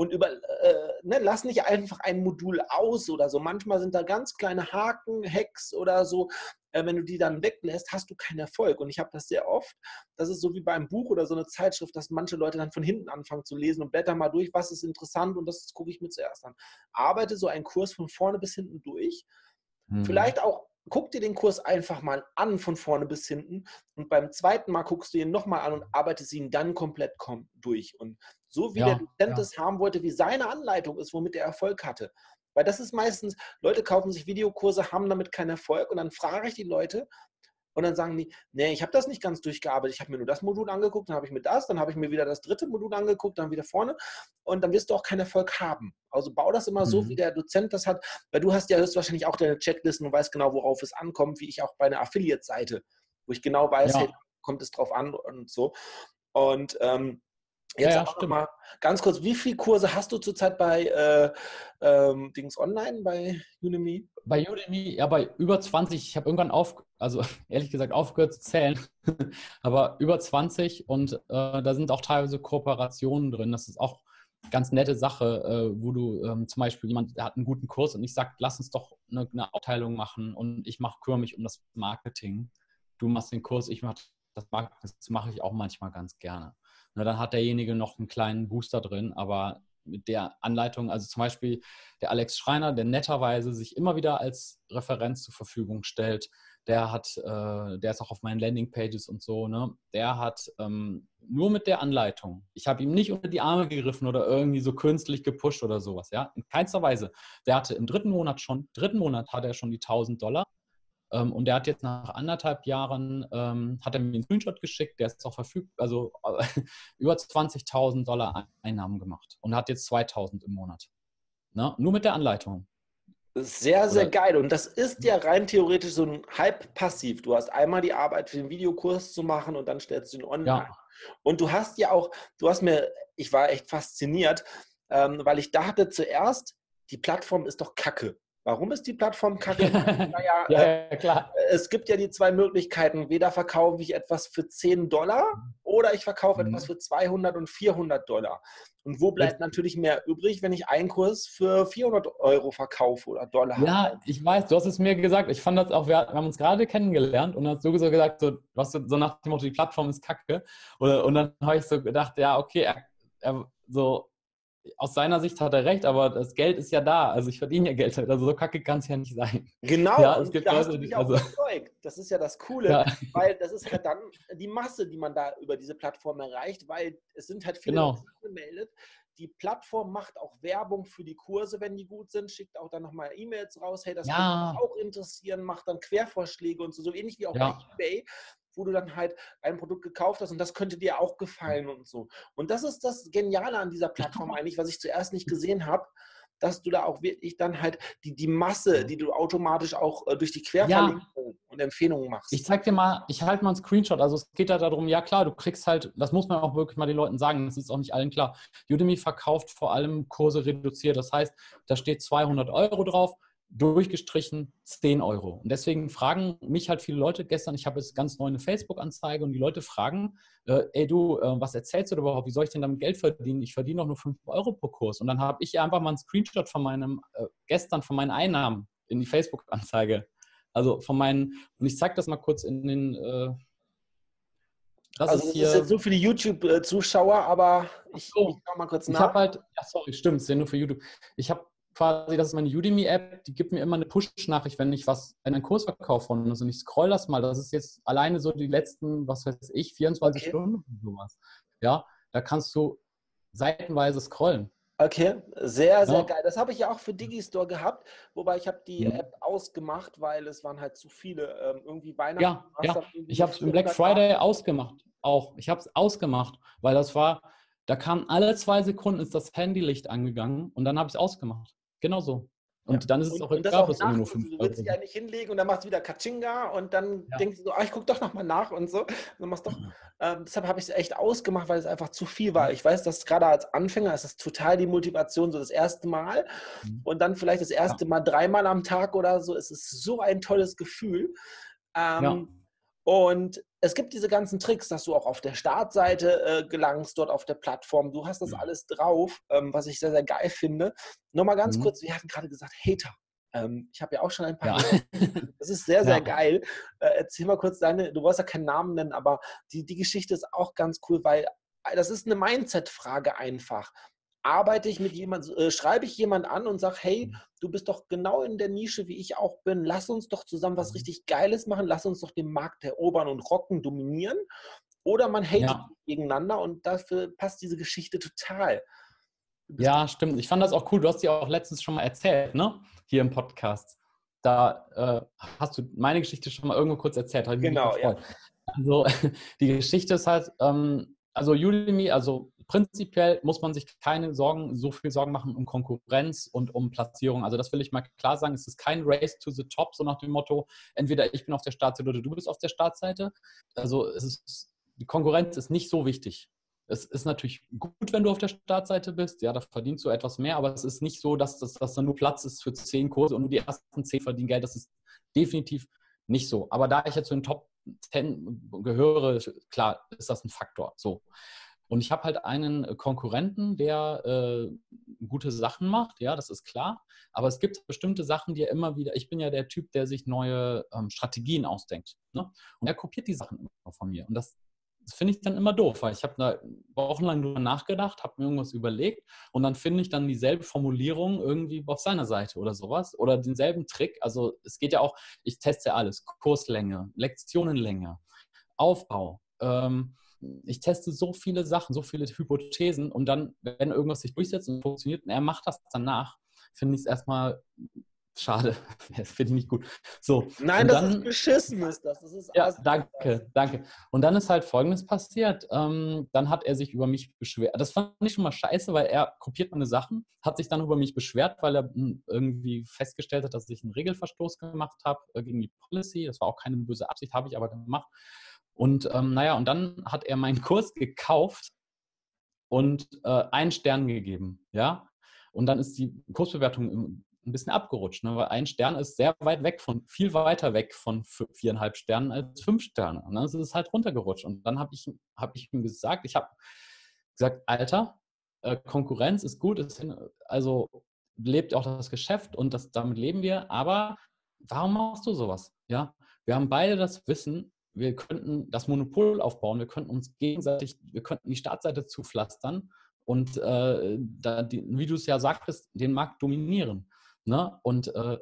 Speaker 1: Und über, äh, ne, lass nicht einfach ein Modul aus oder so. Manchmal sind da ganz kleine Haken, Hacks oder so äh, wenn du die dann weglässt, hast du keinen Erfolg. Und ich habe das sehr oft, das ist so wie beim Buch oder so eine Zeitschrift, dass manche Leute dann von hinten anfangen zu lesen und blätter mal durch, was ist interessant und das gucke ich mir zuerst an. Arbeite so einen Kurs von vorne bis hinten durch. Mhm. Vielleicht auch guck dir den Kurs einfach mal an von vorne bis hinten und beim zweiten Mal guckst du ihn nochmal an und arbeitest ihn dann komplett durch. Und so wie ja, der Dozent es ja. haben wollte, wie seine Anleitung ist, womit er Erfolg hatte, weil das ist meistens, Leute kaufen sich Videokurse, haben damit keinen Erfolg und dann frage ich die Leute und dann sagen die, nee, ich habe das nicht ganz durchgearbeitet, ich habe mir nur das Modul angeguckt, dann habe ich mir das, dann habe ich mir wieder das dritte Modul angeguckt, dann wieder vorne und dann wirst du auch keinen Erfolg haben. Also bau das immer mhm. so, wie der Dozent das hat, weil du hast ja höchstwahrscheinlich auch deine Checklisten und weißt genau, worauf es ankommt, wie ich auch bei einer Affiliate-Seite, wo ich genau weiß, ja. hey, kommt es drauf an und so. Und ähm, Jetzt ja, ja mal ganz kurz, wie viele Kurse hast du zurzeit bei äh, ähm, Dings Online, bei Udemy?
Speaker 2: Bei Udemy, ja, bei über 20. Ich habe irgendwann auf, also ehrlich gesagt aufgehört zu zählen, aber über 20 und äh, da sind auch teilweise Kooperationen drin. Das ist auch eine ganz nette Sache, äh, wo du ähm, zum Beispiel jemand, der hat einen guten Kurs und ich sage, lass uns doch eine, eine Aufteilung machen und ich mache kümmere mich um das Marketing. Du machst den Kurs, ich mache Das, das mache ich auch manchmal ganz gerne. Na, dann hat derjenige noch einen kleinen Booster drin, aber mit der Anleitung, also zum Beispiel der Alex Schreiner, der netterweise sich immer wieder als Referenz zur Verfügung stellt, der hat, äh, der ist auch auf meinen Landingpages und so, ne? Der hat ähm, nur mit der Anleitung, ich habe ihm nicht unter die Arme gegriffen oder irgendwie so künstlich gepusht oder sowas, ja, in keinster Weise. Der hatte im dritten Monat schon, dritten Monat hat er schon die 1000 Dollar und der hat jetzt nach anderthalb Jahren, ähm, hat er mir einen Screenshot geschickt, der ist auch verfügbar, also über 20.000 Dollar Einnahmen gemacht und hat jetzt 2.000 im Monat. Ne? Nur mit der Anleitung.
Speaker 1: Sehr, sehr Oder? geil. Und das ist ja rein theoretisch so ein halb passiv. Du hast einmal die Arbeit für den Videokurs zu machen und dann stellst du ihn online. Ja. Und du hast ja auch, du hast mir, ich war echt fasziniert, ähm, weil ich dachte zuerst, die Plattform ist doch kacke. Warum ist die Plattform kacke? naja, ja, äh, klar. es gibt ja die zwei Möglichkeiten. Weder verkaufe ich etwas für 10 Dollar oder ich verkaufe mhm. etwas für 200 und 400 Dollar. Und wo bleibt natürlich mehr übrig, wenn ich einen Kurs für 400 Euro verkaufe oder Dollar?
Speaker 2: Ja, ich weiß, du hast es mir gesagt. Ich fand das auch, wir haben uns gerade kennengelernt und hast du so gesagt, so, was, so nach dem Motto, die Plattform ist kacke. Oder, und dann habe ich so gedacht, ja, okay, er, er, so, aus seiner Sicht hat er recht, aber das Geld ist ja da. Also ich verdiene ja Geld. Also so kacke kann es ja nicht sein.
Speaker 1: Genau,
Speaker 2: ja,
Speaker 1: es gibt da Leute, hast also. Das ist ja das Coole, ja. weil das ist halt dann die Masse, die man da über diese Plattform erreicht, weil es sind halt viele
Speaker 2: genau.
Speaker 1: gemeldet. Die Plattform macht auch Werbung für die Kurse, wenn die gut sind, schickt auch dann nochmal E-Mails raus, hey, das
Speaker 2: ja.
Speaker 1: würde mich auch interessieren, macht dann Quervorschläge und so, so ähnlich wie auch bei eBay wo du dann halt ein Produkt gekauft hast und das könnte dir auch gefallen und so. Und das ist das Geniale an dieser Plattform eigentlich, was ich zuerst nicht gesehen habe, dass du da auch wirklich dann halt die, die Masse, die du automatisch auch äh, durch die Querverlinkung ja. und Empfehlungen machst.
Speaker 2: Ich zeig dir mal, ich halte mal einen Screenshot. Also es geht da darum, ja klar, du kriegst halt, das muss man auch wirklich mal den Leuten sagen, das ist auch nicht allen klar. Udemy verkauft vor allem Kurse reduziert. Das heißt, da steht 200 Euro drauf durchgestrichen 10 Euro. Und deswegen fragen mich halt viele Leute gestern, ich habe jetzt ganz neu eine Facebook-Anzeige und die Leute fragen, äh, ey du, äh, was erzählst du überhaupt? Wie soll ich denn damit Geld verdienen? Ich verdiene doch nur 5 Euro pro Kurs. Und dann habe ich einfach mal einen Screenshot von meinem, äh, gestern von meinen Einnahmen in die Facebook-Anzeige. Also von meinen, und ich zeige das mal kurz in den, äh,
Speaker 1: das also ist, das ist jetzt nur für die YouTube-Zuschauer, aber ich,
Speaker 2: so, ich mal kurz nach. Ich habe halt, ja sorry, stimmt, es ist ja nur für YouTube. Ich habe quasi, das ist meine Udemy-App, die gibt mir immer eine Push-Nachricht, wenn ich was, in einen Kurs verkaufe. Und also ich scroll das mal. Das ist jetzt alleine so die letzten, was weiß ich, 24 okay. Stunden sowas. Ja, da kannst du seitenweise scrollen.
Speaker 1: Okay, sehr, sehr ja. geil. Das habe ich ja auch für Digistore gehabt, wobei ich habe die mhm. App ausgemacht, weil es waren halt zu viele. Ähm, irgendwie Weihnachten.
Speaker 2: Ja, ja. ich habe es im Black Friday ausgemacht. Auch. Ich habe es ausgemacht, weil das war, da kam alle zwei Sekunden ist das Handylicht angegangen und dann habe ich es ausgemacht. Genau so. Und ja. dann ist es auch
Speaker 1: egal, es immer nur 5 Du willst dich ja nicht hinlegen und dann machst du wieder Katschinga und dann ja. denkst du so, ah, ich gucke doch nochmal nach und so. Und dann machst doch, ähm, deshalb habe ich es echt ausgemacht, weil es einfach zu viel war. Ich weiß, dass gerade als Anfänger ist es total die Motivation, so das erste Mal mhm. und dann vielleicht das erste Mal dreimal am Tag oder so. Es ist so ein tolles Gefühl. Ähm, ja. Und es gibt diese ganzen Tricks, dass du auch auf der Startseite äh, gelangst, dort auf der Plattform. Du hast das alles drauf, ähm, was ich sehr, sehr geil finde. Nochmal ganz mhm. kurz, wir hatten gerade gesagt, Hater. Ähm, ich habe ja auch schon ein paar. Ja. Das ist sehr, sehr ja. geil. Äh, erzähl mal kurz deine, du wolltest ja keinen Namen nennen, aber die, die Geschichte ist auch ganz cool, weil äh, das ist eine Mindset-Frage einfach arbeite ich mit jemand, äh, schreibe ich jemand an und sage, hey, mhm. du bist doch genau in der Nische, wie ich auch bin, lass uns doch zusammen was mhm. richtig Geiles machen, lass uns doch den Markt erobern und rocken, dominieren. Oder man hatet ja. gegeneinander und dafür passt diese Geschichte total.
Speaker 2: Ja, stimmt. Ich fand das auch cool. Du hast die auch letztens schon mal erzählt, ne? Hier im Podcast. Da äh, hast du meine Geschichte schon mal irgendwo kurz erzählt.
Speaker 1: Genau, ja.
Speaker 2: Also die Geschichte ist halt, ähm, also Udemy, also prinzipiell muss man sich keine Sorgen, so viel Sorgen machen um Konkurrenz und um Platzierung. Also das will ich mal klar sagen. Es ist kein Race to the top, so nach dem Motto, entweder ich bin auf der Startseite oder du bist auf der Startseite. Also ist, die Konkurrenz ist nicht so wichtig. Es ist natürlich gut, wenn du auf der Startseite bist. Ja, da verdienst du etwas mehr, aber es ist nicht so, dass das dass dann nur Platz ist für zehn Kurse und nur die ersten zehn verdienen Geld. Das ist definitiv nicht so. Aber da ich jetzt zu den Top 10 gehöre, klar, ist das ein Faktor. So. Und ich habe halt einen Konkurrenten, der äh, gute Sachen macht, ja, das ist klar. Aber es gibt bestimmte Sachen, die er immer wieder, ich bin ja der Typ, der sich neue ähm, Strategien ausdenkt. Ne? Und er kopiert die Sachen immer von mir. Und das, das finde ich dann immer doof, weil ich habe da wochenlang drüber nachgedacht, habe mir irgendwas überlegt und dann finde ich dann dieselbe Formulierung irgendwie auf seiner Seite oder sowas oder denselben Trick. Also es geht ja auch, ich teste alles, Kurslänge, Lektionenlänge, Aufbau. Ähm, ich teste so viele Sachen, so viele Hypothesen und dann, wenn irgendwas sich durchsetzt und funktioniert und er macht das danach, finde ich es erstmal schade. Das finde ich nicht gut. So,
Speaker 1: Nein, das dann, ist beschissen, ist das. das ist
Speaker 2: ja, danke, danke. Und dann ist halt Folgendes passiert. Ähm, dann hat er sich über mich beschwert. Das fand ich schon mal scheiße, weil er kopiert meine Sachen, hat sich dann über mich beschwert, weil er hm, irgendwie festgestellt hat, dass ich einen Regelverstoß gemacht habe äh, gegen die Policy. Das war auch keine böse Absicht, habe ich aber gemacht. Und ähm, naja, und dann hat er meinen Kurs gekauft und äh, einen Stern gegeben, ja. Und dann ist die Kursbewertung ein bisschen abgerutscht, ne? weil ein Stern ist sehr weit weg von, viel weiter weg von viereinhalb Sternen als fünf Sterne. Und dann ist es halt runtergerutscht. Und dann habe ich, hab ich ihm gesagt, ich habe gesagt, Alter, äh, Konkurrenz ist gut, ist hin, also lebt auch das Geschäft und das, damit leben wir, aber warum machst du sowas? Ja, wir haben beide das Wissen, wir könnten das Monopol aufbauen, wir könnten uns gegenseitig, wir könnten die Startseite zupflastern und äh, da die, wie du es ja sagtest, den Markt dominieren. Ne? Und äh,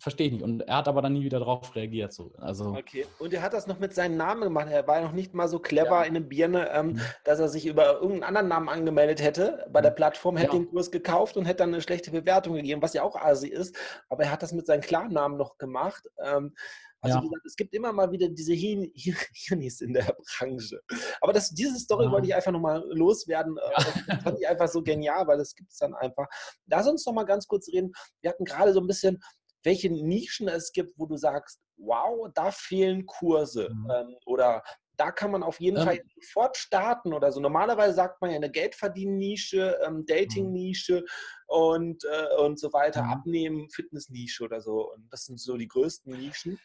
Speaker 2: verstehe ich nicht. Und er hat aber dann nie wieder darauf reagiert. So. Also,
Speaker 1: okay. Und er hat das noch mit seinem Namen gemacht. Er war noch nicht mal so clever ja. in dem Birne, ähm, mhm. dass er sich über irgendeinen anderen Namen angemeldet hätte bei der mhm. Plattform, hätte ja. den Kurs gekauft und hätte dann eine schlechte Bewertung gegeben, was ja auch asi ist. Aber er hat das mit seinem Klarnamen noch gemacht. Ähm, also ja. gesagt, es gibt immer mal wieder diese Hirnis in der Branche. Aber das, diese Story ja. wollte ich einfach nochmal loswerden. Ja. Das fand ich einfach so genial, weil das gibt es dann einfach. Lass uns noch mal ganz kurz reden. Wir hatten gerade so ein bisschen, welche Nischen es gibt, wo du sagst, wow, da fehlen Kurse. Mhm. Ähm, oder da kann man auf jeden ähm, Fall sofort starten oder so. Normalerweise sagt man ja eine Geldverdienen-Nische, ähm, Dating-Nische und, äh, und so weiter, mhm. Abnehmen, Fitness-Nische oder so. Und das sind so die größten Nischen.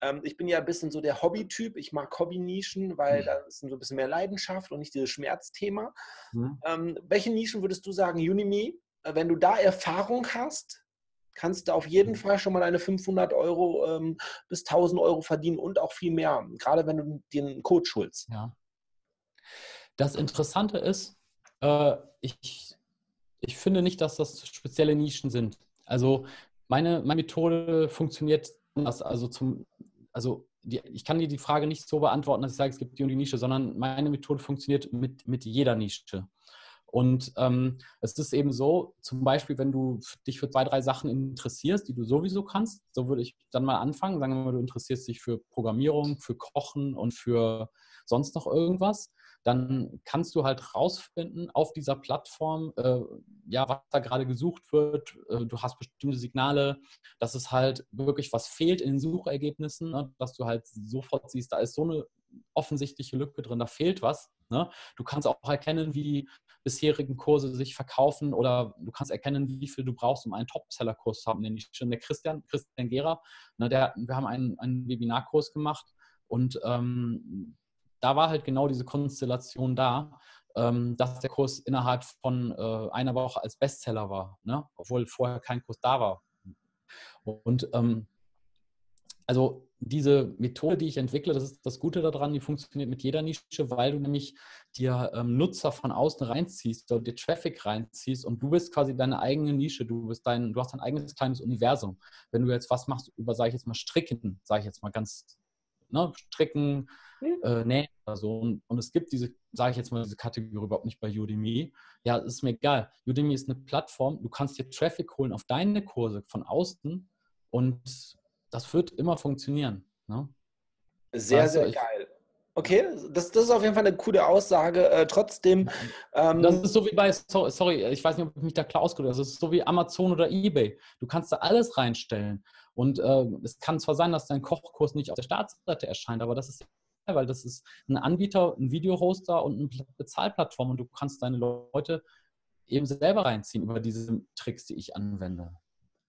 Speaker 1: Ähm, ich bin ja ein bisschen so der Hobby-Typ. Ich mag Hobby-Nischen, weil mhm. da ist so ein bisschen mehr Leidenschaft und nicht dieses Schmerzthema. Mhm. Ähm, welche Nischen würdest du sagen, Unimi? Äh, wenn du da Erfahrung hast, kannst du auf jeden. Fall schon mal deine 500 Euro ähm, bis 1000 Euro verdienen und auch viel mehr, gerade wenn du den Code schulst.
Speaker 2: Ja. Das Interessante ist, äh, ich, ich finde nicht, dass das spezielle Nischen sind. Also meine, meine Methode funktioniert also zum, also die, ich kann dir die Frage nicht so beantworten, dass ich sage, es gibt die und die Nische, sondern meine Methode funktioniert mit, mit jeder Nische. Und ähm, es ist eben so, zum Beispiel, wenn du dich für zwei, drei Sachen interessierst, die du sowieso kannst, so würde ich dann mal anfangen. Sagen wir mal, du interessierst dich für Programmierung, für Kochen und für sonst noch irgendwas dann kannst du halt rausfinden auf dieser Plattform, äh, ja, was da gerade gesucht wird. Äh, du hast bestimmte Signale, dass es halt wirklich was fehlt in den Suchergebnissen, ne? dass du halt sofort siehst, da ist so eine offensichtliche Lücke drin, da fehlt was. Ne? Du kannst auch erkennen, wie die bisherigen Kurse sich verkaufen oder du kannst erkennen, wie viel du brauchst, um einen Top-Seller-Kurs zu haben. Den schon der Christian, Christian Gera, ne, der, wir haben einen, einen Webinarkurs gemacht und ähm, da war halt genau diese Konstellation da, ähm, dass der Kurs innerhalb von äh, einer Woche als Bestseller war, ne? obwohl vorher kein Kurs da war. Und ähm, also diese Methode, die ich entwickle, das ist das Gute daran, die funktioniert mit jeder Nische, weil du nämlich dir ähm, Nutzer von außen reinziehst oder dir Traffic reinziehst und du bist quasi deine eigene Nische, du bist dein, du hast dein eigenes kleines Universum. Wenn du jetzt was machst über, sage ich jetzt mal, Stricken, sage ich jetzt mal ganz, ne, Stricken, äh, nähen oder so. Und, und es gibt diese, sage ich jetzt mal, diese Kategorie überhaupt nicht bei Udemy. Ja, ist mir egal. Udemy ist eine Plattform, du kannst dir Traffic holen auf deine Kurse von außen und das wird immer funktionieren. Ne?
Speaker 1: Sehr, also, sehr geil. Okay, das, das ist auf jeden Fall eine coole Aussage. Äh, trotzdem.
Speaker 2: Ähm, das ist so wie bei, sorry, ich weiß nicht, ob ich mich da klar ausgedrückt habe. Das ist so wie Amazon oder Ebay. Du kannst da alles reinstellen. Und äh, es kann zwar sein, dass dein Kochkurs nicht auf der Startseite erscheint, aber das ist weil das ist ein Anbieter, ein Videohoster und eine Bezahlplattform und du kannst deine Leute eben selber reinziehen über diese Tricks, die ich anwende.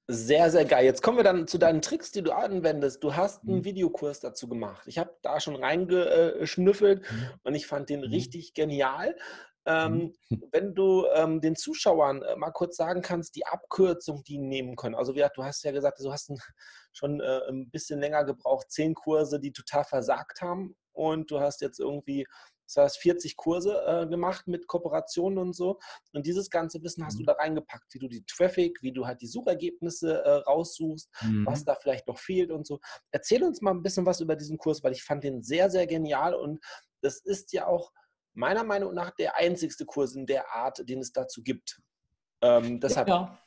Speaker 1: Sehr, sehr geil. Jetzt kommen wir dann zu deinen Tricks, die du anwendest. Du hast einen mhm. Videokurs dazu gemacht. Ich habe da schon reingeschnüffelt mhm. und ich fand den mhm. richtig genial. Ähm, mhm. wenn du ähm, den Zuschauern äh, mal kurz sagen kannst, die Abkürzung, die nehmen können. Also, wie du hast ja gesagt, du hast ein, schon äh, ein bisschen länger gebraucht, zehn Kurse, die total versagt haben. Und du hast jetzt irgendwie das heißt, 40 Kurse äh, gemacht mit Kooperationen und so. Und dieses ganze Wissen hast mhm. du da reingepackt, wie du die Traffic, wie du halt die Suchergebnisse äh, raussuchst, mhm. was da vielleicht noch fehlt und so. Erzähl uns mal ein bisschen was über diesen Kurs, weil ich fand den sehr, sehr genial und das ist ja auch meiner Meinung nach der einzigste Kurs in der Art, den es dazu gibt. Ähm,
Speaker 2: deshalb. Ja.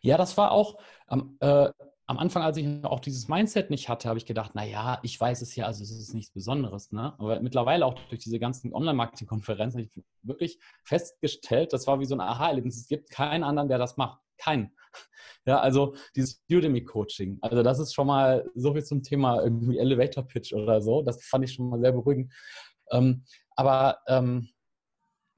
Speaker 2: ja, das war auch, ähm, äh, am Anfang, als ich auch dieses Mindset nicht hatte, habe ich gedacht, naja, ich weiß es ja, also es ist nichts Besonderes. Ne? Aber mittlerweile auch durch diese ganzen Online-Marketing-Konferenzen habe ich wirklich festgestellt, das war wie so ein Aha-Erlebnis. Es gibt keinen anderen, der das macht. Keinen. Ja, also dieses Udemy-Coaching. Also das ist schon mal so viel zum Thema irgendwie Elevator-Pitch oder so. Das fand ich schon mal sehr beruhigend. Ähm, aber ähm,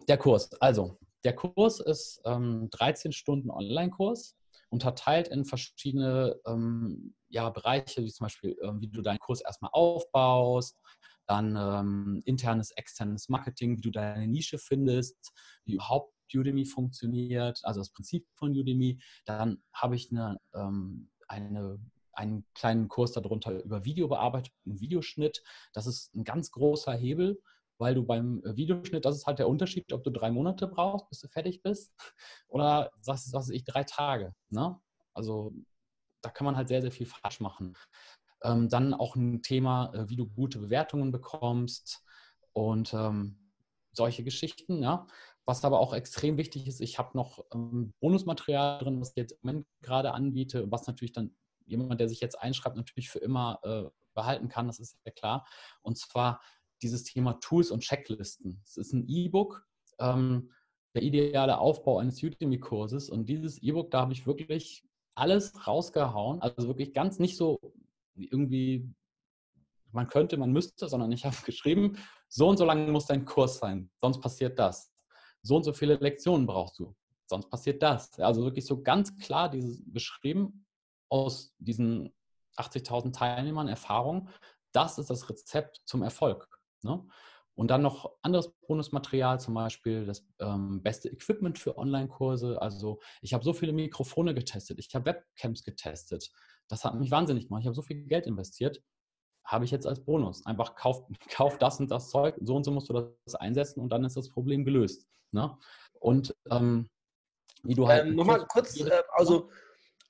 Speaker 2: der Kurs, also der Kurs ist ähm, 13 Stunden Online-Kurs unterteilt in verschiedene ähm, ja, Bereiche, wie zum Beispiel, ähm, wie du deinen Kurs erstmal aufbaust, dann ähm, internes, externes Marketing, wie du deine Nische findest, wie überhaupt Udemy funktioniert, also das Prinzip von Udemy. Dann habe ich eine, ähm, eine einen kleinen Kurs darunter über Videobearbeitung Videoschnitt. Das ist ein ganz großer Hebel, weil du beim äh, Videoschnitt, das ist halt der Unterschied, ob du drei Monate brauchst, bis du fertig bist, oder sagst was ich, drei Tage. Ne? Also da kann man halt sehr, sehr viel falsch machen. Ähm, dann auch ein Thema, äh, wie du gute Bewertungen bekommst und ähm, solche Geschichten. Ja? Was aber auch extrem wichtig ist, ich habe noch ähm, Bonusmaterial drin, was ich jetzt im Moment gerade anbiete, was natürlich dann jemand, der sich jetzt einschreibt, natürlich für immer äh, behalten kann, das ist ja klar. Und zwar dieses Thema Tools und Checklisten. Es ist ein E-Book, ähm, der ideale Aufbau eines Udemy-Kurses. Und dieses E-Book, da habe ich wirklich alles rausgehauen. Also wirklich ganz nicht so irgendwie, man könnte, man müsste, sondern ich habe geschrieben, so und so lange muss dein Kurs sein, sonst passiert das. So und so viele Lektionen brauchst du, sonst passiert das. Also wirklich so ganz klar dieses beschrieben aus diesen 80.000 Teilnehmern Erfahrung. Das ist das Rezept zum Erfolg. Ne? Und dann noch anderes Bonusmaterial, zum Beispiel das ähm, beste Equipment für Online-Kurse. Also ich habe so viele Mikrofone getestet, ich habe Webcams getestet. Das hat mich wahnsinnig gemacht. Ich habe so viel Geld investiert, habe ich jetzt als Bonus. Einfach kauf, kauf das und das Zeug, so und so musst du das einsetzen und dann ist das Problem gelöst. Ne? Und ähm,
Speaker 1: wie du halt. Ähm, Nochmal kurz, äh, also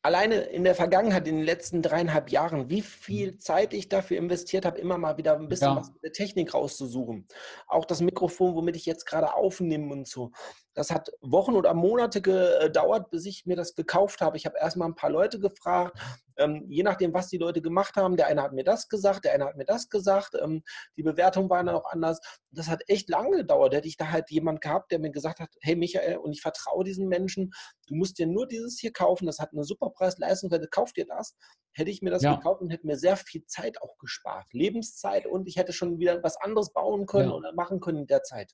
Speaker 1: alleine in der Vergangenheit, in den letzten dreieinhalb Jahren, wie viel mhm. Zeit ich dafür investiert habe, immer mal wieder ein bisschen ja. was mit der Technik rauszusuchen. Auch das Mikrofon, womit ich jetzt gerade aufnehme und so. Das hat Wochen oder Monate gedauert, bis ich mir das gekauft habe. Ich habe erstmal ein paar Leute gefragt, ähm, je nachdem, was die Leute gemacht haben. Der eine hat mir das gesagt, der eine hat mir das gesagt. Ähm, die Bewertungen waren dann auch anders. Das hat echt lange gedauert. Hätte ich da halt jemand gehabt, der mir gesagt hat, hey Michael, und ich vertraue diesen Menschen, du musst dir nur dieses hier kaufen, das hat eine super Preis-Leistung, kauf dir das. Hätte ich mir das ja. gekauft und hätte mir sehr viel Zeit auch gespart. Lebenszeit und ich hätte schon wieder was anderes bauen können ja. oder machen können in der Zeit.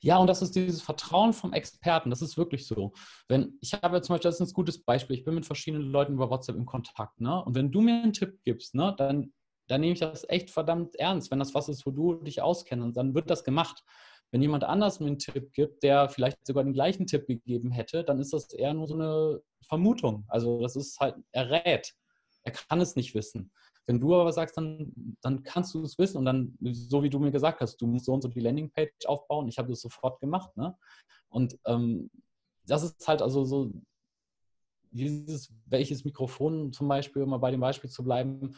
Speaker 2: Ja, und das ist dieses Vertrauen vom Experten. Das ist wirklich so. Wenn ich habe zum Beispiel, das ist ein gutes Beispiel. Ich bin mit verschiedenen Leuten über WhatsApp im Kontakt, ne? Und wenn du mir einen Tipp gibst, ne, dann, dann nehme ich das echt verdammt ernst. Wenn das was ist, wo du dich auskennst, dann wird das gemacht. Wenn jemand anders mir einen Tipp gibt, der vielleicht sogar den gleichen Tipp gegeben hätte, dann ist das eher nur so eine Vermutung. Also das ist halt, er rät. Er kann es nicht wissen. Wenn du aber sagst, dann, dann kannst du es wissen und dann, so wie du mir gesagt hast, du musst so und so die Landingpage aufbauen. Ich habe das sofort gemacht. Ne? Und ähm, das ist halt also so, dieses, welches Mikrofon zum Beispiel, um mal bei dem Beispiel zu bleiben,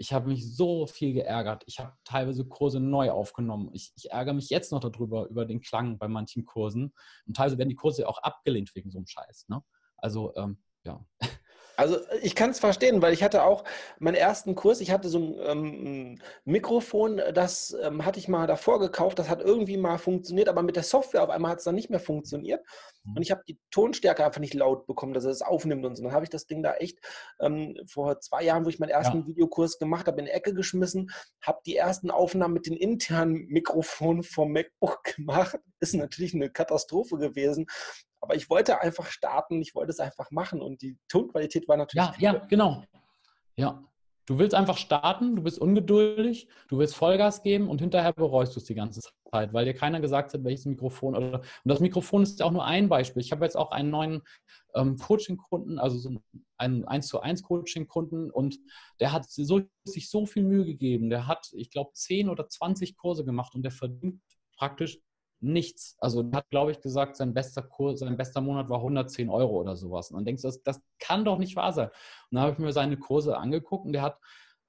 Speaker 2: ich habe mich so viel geärgert. Ich habe teilweise Kurse neu aufgenommen. Ich, ich, ärgere mich jetzt noch darüber, über den Klang bei manchen Kursen. Und teilweise werden die Kurse auch abgelehnt wegen so einem Scheiß. Ne? Also, ähm, ja.
Speaker 1: Also ich kann es verstehen, weil ich hatte auch meinen ersten Kurs, ich hatte so ein ähm, Mikrofon, das ähm, hatte ich mal davor gekauft, das hat irgendwie mal funktioniert, aber mit der Software auf einmal hat es dann nicht mehr funktioniert. Mhm. Und ich habe die Tonstärke einfach nicht laut bekommen, dass er es aufnimmt und so. Dann habe ich das Ding da echt ähm, vor zwei Jahren, wo ich meinen ersten ja. Videokurs gemacht habe, in die Ecke geschmissen, habe die ersten Aufnahmen mit den internen Mikrofonen vom MacBook gemacht. Ist natürlich eine Katastrophe gewesen. Aber ich wollte einfach starten, ich wollte es einfach machen und die Tonqualität war natürlich.
Speaker 2: Ja, ja, genau. Ja. Du willst einfach starten, du bist ungeduldig, du willst Vollgas geben und hinterher bereust du es die ganze Zeit, weil dir keiner gesagt hat, welches Mikrofon oder. Und das Mikrofon ist ja auch nur ein Beispiel. Ich habe jetzt auch einen neuen ähm, Coaching-Kunden, also so einen 1 zu 1 Coaching-Kunden und der hat so, sich so viel Mühe gegeben. Der hat, ich glaube, 10 oder 20 Kurse gemacht und der verdient praktisch nichts. Also hat, glaube ich, gesagt, sein bester Kurs, sein bester Monat war 110 Euro oder sowas. Und dann denkst du, das, das kann doch nicht wahr sein. Und dann habe ich mir seine Kurse angeguckt und der hat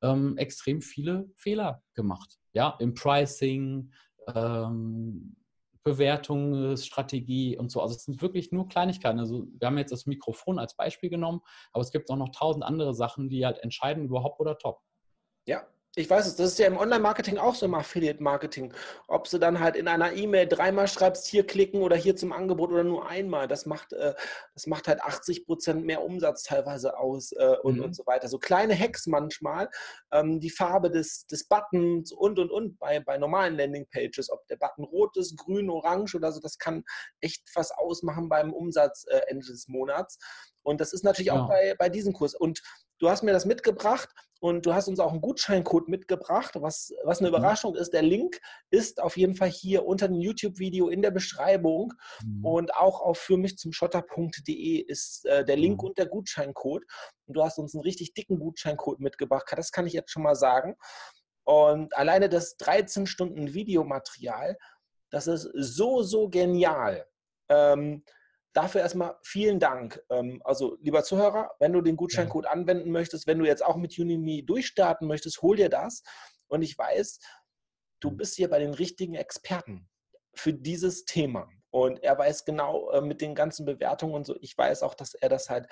Speaker 2: ähm, extrem viele Fehler gemacht. Ja, im Pricing, ähm, Bewertungsstrategie und so. Also es sind wirklich nur Kleinigkeiten. Also wir haben jetzt das Mikrofon als Beispiel genommen, aber es gibt auch noch tausend andere Sachen, die halt entscheiden, überhaupt oder top.
Speaker 1: Ja, ich weiß es, das ist ja im Online-Marketing auch so im Affiliate-Marketing. Ob du dann halt in einer E-Mail dreimal schreibst, hier klicken oder hier zum Angebot oder nur einmal, das macht, äh, das macht halt 80 Prozent mehr Umsatz teilweise aus äh, und, mhm. und so weiter. So kleine Hacks manchmal, ähm, die Farbe des, des Buttons und und und bei, bei normalen Landing-Pages, ob der Button rot ist, grün, orange oder so, das kann echt was ausmachen beim Umsatz äh, Ende des Monats. Und das ist natürlich auch bei, bei diesem Kurs. Und du hast mir das mitgebracht und du hast uns auch einen Gutscheincode mitgebracht, was, was eine mhm. Überraschung ist. Der Link ist auf jeden Fall hier unter dem YouTube-Video in der Beschreibung mhm. und auch auf für mich zum Schotter.de ist äh, der Link mhm. und der Gutscheincode. Und du hast uns einen richtig dicken Gutscheincode mitgebracht. Das kann ich jetzt schon mal sagen. Und alleine das 13 Stunden Videomaterial, das ist so, so genial. Ähm, Dafür erstmal vielen Dank. Ähm, also, lieber Zuhörer, wenn du den Gutscheincode ja. anwenden möchtest, wenn du jetzt auch mit Unimi durchstarten möchtest, hol dir das. Und ich weiß, du bist hier bei den richtigen Experten für dieses Thema. Und er weiß genau äh, mit den ganzen Bewertungen und so, ich weiß auch, dass er das halt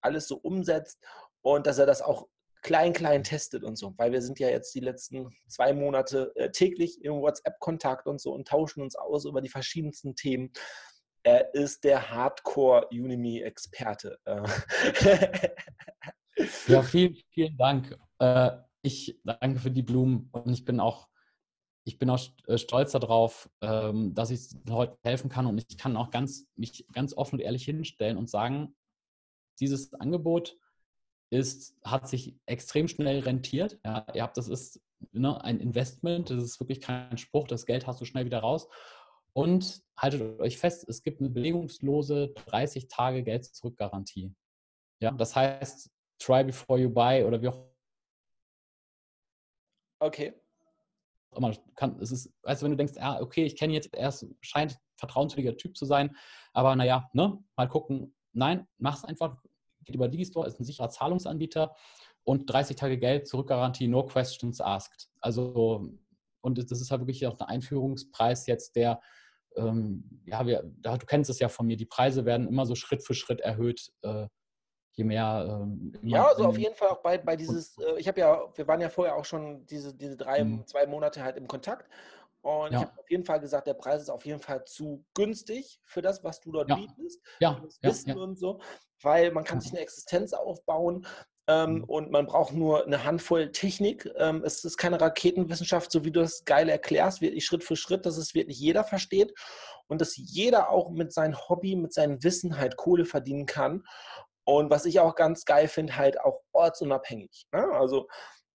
Speaker 1: alles so umsetzt und dass er das auch klein, klein testet und so, weil wir sind ja jetzt die letzten zwei Monate äh, täglich im WhatsApp-Kontakt und so und tauschen uns aus über die verschiedensten Themen. Er ist der Hardcore-Unimi-Experte. Äh.
Speaker 2: ja, vielen, vielen Dank. Äh, ich danke für die Blumen und ich bin auch, ich bin auch äh, stolz darauf, ähm, dass ich heute helfen kann und ich kann auch ganz, mich ganz offen und ehrlich hinstellen und sagen, dieses Angebot ist, hat sich extrem schnell rentiert. Ja, ihr habt, das ist ne, ein Investment, das ist wirklich kein Spruch, das Geld hast du schnell wieder raus. Und haltet euch fest, es gibt eine belegungslose 30 Tage Geld-Zurück-Garantie. Ja, das heißt, try before you buy oder wie auch.
Speaker 1: Okay.
Speaker 2: Kann, es ist, also wenn du denkst, ah, okay, ich kenne jetzt, er scheint vertrauenswürdiger Typ zu sein, aber naja, ne, mal gucken. Nein, mach es einfach, geht über Digistore, ist ein sicherer Zahlungsanbieter und 30 Tage Geld Zurückgarantie, no questions asked. Also, und das ist halt wirklich auch ein Einführungspreis jetzt, der ähm, ja, wir, da, du kennst es ja von mir, die Preise werden immer so Schritt für Schritt erhöht, äh, je mehr.
Speaker 1: Ähm, ja, also auf jeden Fall auch bei, bei dieses, äh, ich habe ja, wir waren ja vorher auch schon diese, diese drei, mhm. zwei Monate halt im Kontakt. Und ja. ich habe auf jeden Fall gesagt, der Preis ist auf jeden Fall zu günstig für das, was du dort
Speaker 2: ja.
Speaker 1: bietest.
Speaker 2: Ja.
Speaker 1: Das Wissen ja. und so, weil man kann sich eine Existenz aufbauen ähm, mhm. und man braucht nur eine Handvoll Technik. Ähm, es ist keine Raketenwissenschaft, so wie du das geil erklärst, wirklich Schritt für Schritt, dass es wirklich jeder versteht und dass jeder auch mit seinem Hobby, mit seinem Wissen halt Kohle verdienen kann. Und was ich auch ganz geil finde, halt auch ortsunabhängig. Ne? Also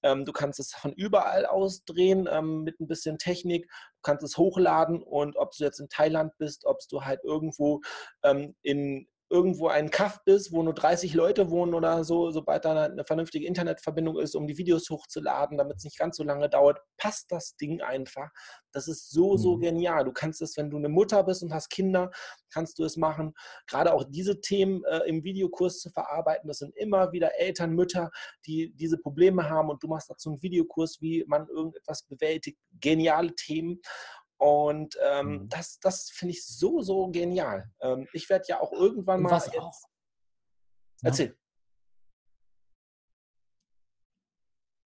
Speaker 1: ähm, du kannst es von überall aus drehen ähm, mit ein bisschen Technik. Du kannst es hochladen und ob du jetzt in Thailand bist, ob du halt irgendwo ähm, in irgendwo ein Kaff bist, wo nur 30 Leute wohnen oder so, sobald da eine vernünftige Internetverbindung ist, um die Videos hochzuladen, damit es nicht ganz so lange dauert, passt das Ding einfach. Das ist so, so mhm. genial. Du kannst es, wenn du eine Mutter bist und hast Kinder, kannst du es machen. Gerade auch diese Themen äh, im Videokurs zu verarbeiten, das sind immer wieder Eltern, Mütter, die diese Probleme haben und du machst dazu einen Videokurs, wie man irgendetwas bewältigt. Geniale Themen. Und ähm, mhm. das, das finde ich so, so genial. Ähm, ich werde ja auch irgendwann mal.
Speaker 2: Was auch.
Speaker 1: Erzähl.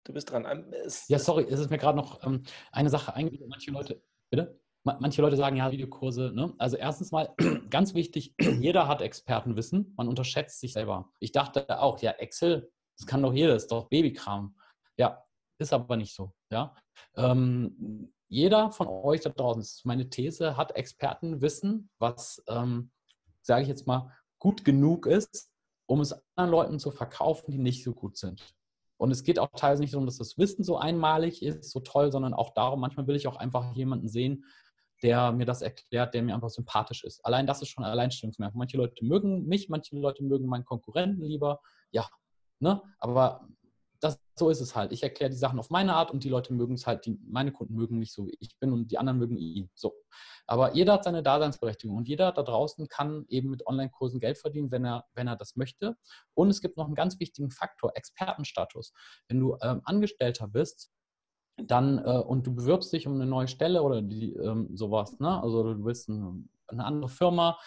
Speaker 1: Du bist dran. Ähm,
Speaker 2: es, ja, sorry, es ist mir gerade noch ähm, eine Sache eingefallen. Manche Leute, bitte? Manche Leute sagen ja, Videokurse. Ne? Also erstens mal, ganz wichtig, jeder hat Expertenwissen. Man unterschätzt sich selber. Ich dachte auch, ja, Excel, das kann doch jeder, das ist doch Babykram. Ja, ist aber nicht so. Ja? Ähm, jeder von euch da draußen, das ist meine These, hat Expertenwissen, was ähm, sage ich jetzt mal, gut genug ist, um es anderen Leuten zu verkaufen, die nicht so gut sind. Und es geht auch teilweise nicht darum, dass das Wissen so einmalig ist, so toll, sondern auch darum, manchmal will ich auch einfach jemanden sehen, der mir das erklärt, der mir einfach sympathisch ist. Allein das ist schon ein Alleinstellungsmerkmal. Manche Leute mögen mich, manche Leute mögen meinen Konkurrenten lieber. Ja, ne? aber das, so ist es halt. Ich erkläre die Sachen auf meine Art und die Leute mögen es halt, die, meine Kunden mögen mich so, wie ich bin und die anderen mögen ihn. So. Aber jeder hat seine Daseinsberechtigung und jeder da draußen kann eben mit Online-Kursen Geld verdienen, wenn er, wenn er das möchte. Und es gibt noch einen ganz wichtigen Faktor, Expertenstatus. Wenn du ähm, Angestellter bist, dann äh, und du bewirbst dich um eine neue Stelle oder die, ähm, sowas, ne? Also du willst ein, eine andere Firma.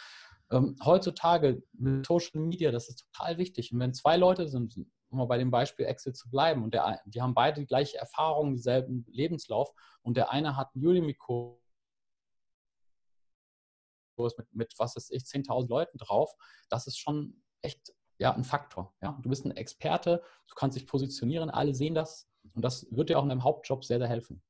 Speaker 2: Ähm, heutzutage mit Social Media, das ist total wichtig. Und wenn zwei Leute sind, um mal bei dem Beispiel Exit zu bleiben, und der, die haben beide die gleiche Erfahrung, dieselben Lebenslauf, und der eine hat einen Udemy-Kurs mit, mit, was weiß ich, 10.000 Leuten drauf, das ist schon echt ja, ein Faktor. Ja? Du bist ein Experte, du kannst dich positionieren, alle sehen das und das wird dir auch in deinem Hauptjob sehr, sehr helfen.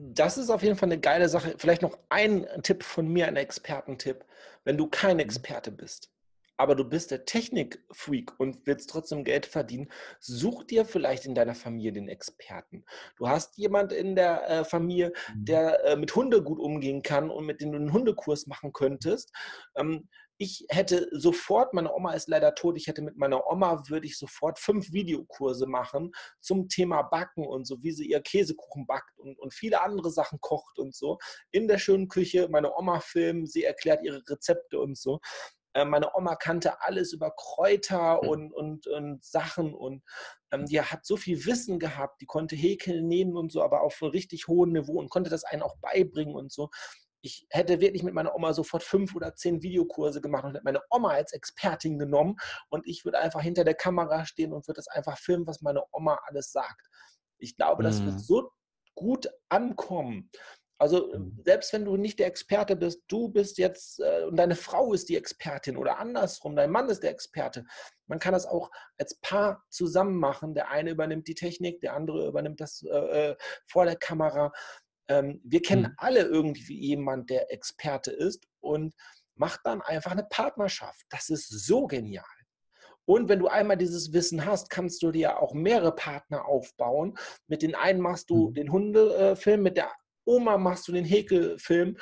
Speaker 1: Das ist auf jeden Fall eine geile Sache. Vielleicht noch ein Tipp von mir, ein Expertentipp. Wenn du kein mhm. Experte bist, aber du bist der Technikfreak und willst trotzdem Geld verdienen, such dir vielleicht in deiner Familie den Experten. Du hast jemand in der äh, Familie, mhm. der äh, mit Hunde gut umgehen kann und mit dem du einen Hundekurs machen könntest. Ähm, ich hätte sofort, meine Oma ist leider tot, ich hätte mit meiner Oma, würde ich sofort fünf Videokurse machen zum Thema Backen und so, wie sie ihr Käsekuchen backt und, und viele andere Sachen kocht und so. In der schönen Küche, meine Oma filmen, sie erklärt ihre Rezepte und so. Äh, meine Oma kannte alles über Kräuter hm. und, und, und Sachen und ähm, die hat so viel Wissen gehabt, die konnte häkeln, nähen und so, aber auf richtig hohen Niveau und konnte das einen auch beibringen und so ich hätte wirklich mit meiner Oma sofort fünf oder zehn Videokurse gemacht und hätte meine Oma als Expertin genommen und ich würde einfach hinter der Kamera stehen und würde das einfach filmen, was meine Oma alles sagt. Ich glaube, das wird mhm. so gut ankommen. Also mhm. selbst wenn du nicht der Experte bist, du bist jetzt äh, und deine Frau ist die Expertin oder andersrum, dein Mann ist der Experte. Man kann das auch als Paar zusammen machen. Der eine übernimmt die Technik, der andere übernimmt das äh, äh vor der Kamera. Ähm, wir kennen mhm. alle irgendwie jemanden, der Experte ist und macht dann einfach eine Partnerschaft. Das ist so genial. Und wenn du einmal dieses Wissen hast, kannst du dir auch mehrere Partner aufbauen. Mit den einen machst du mhm. den Hundefilm, mit der Oma machst du den Häkelfilm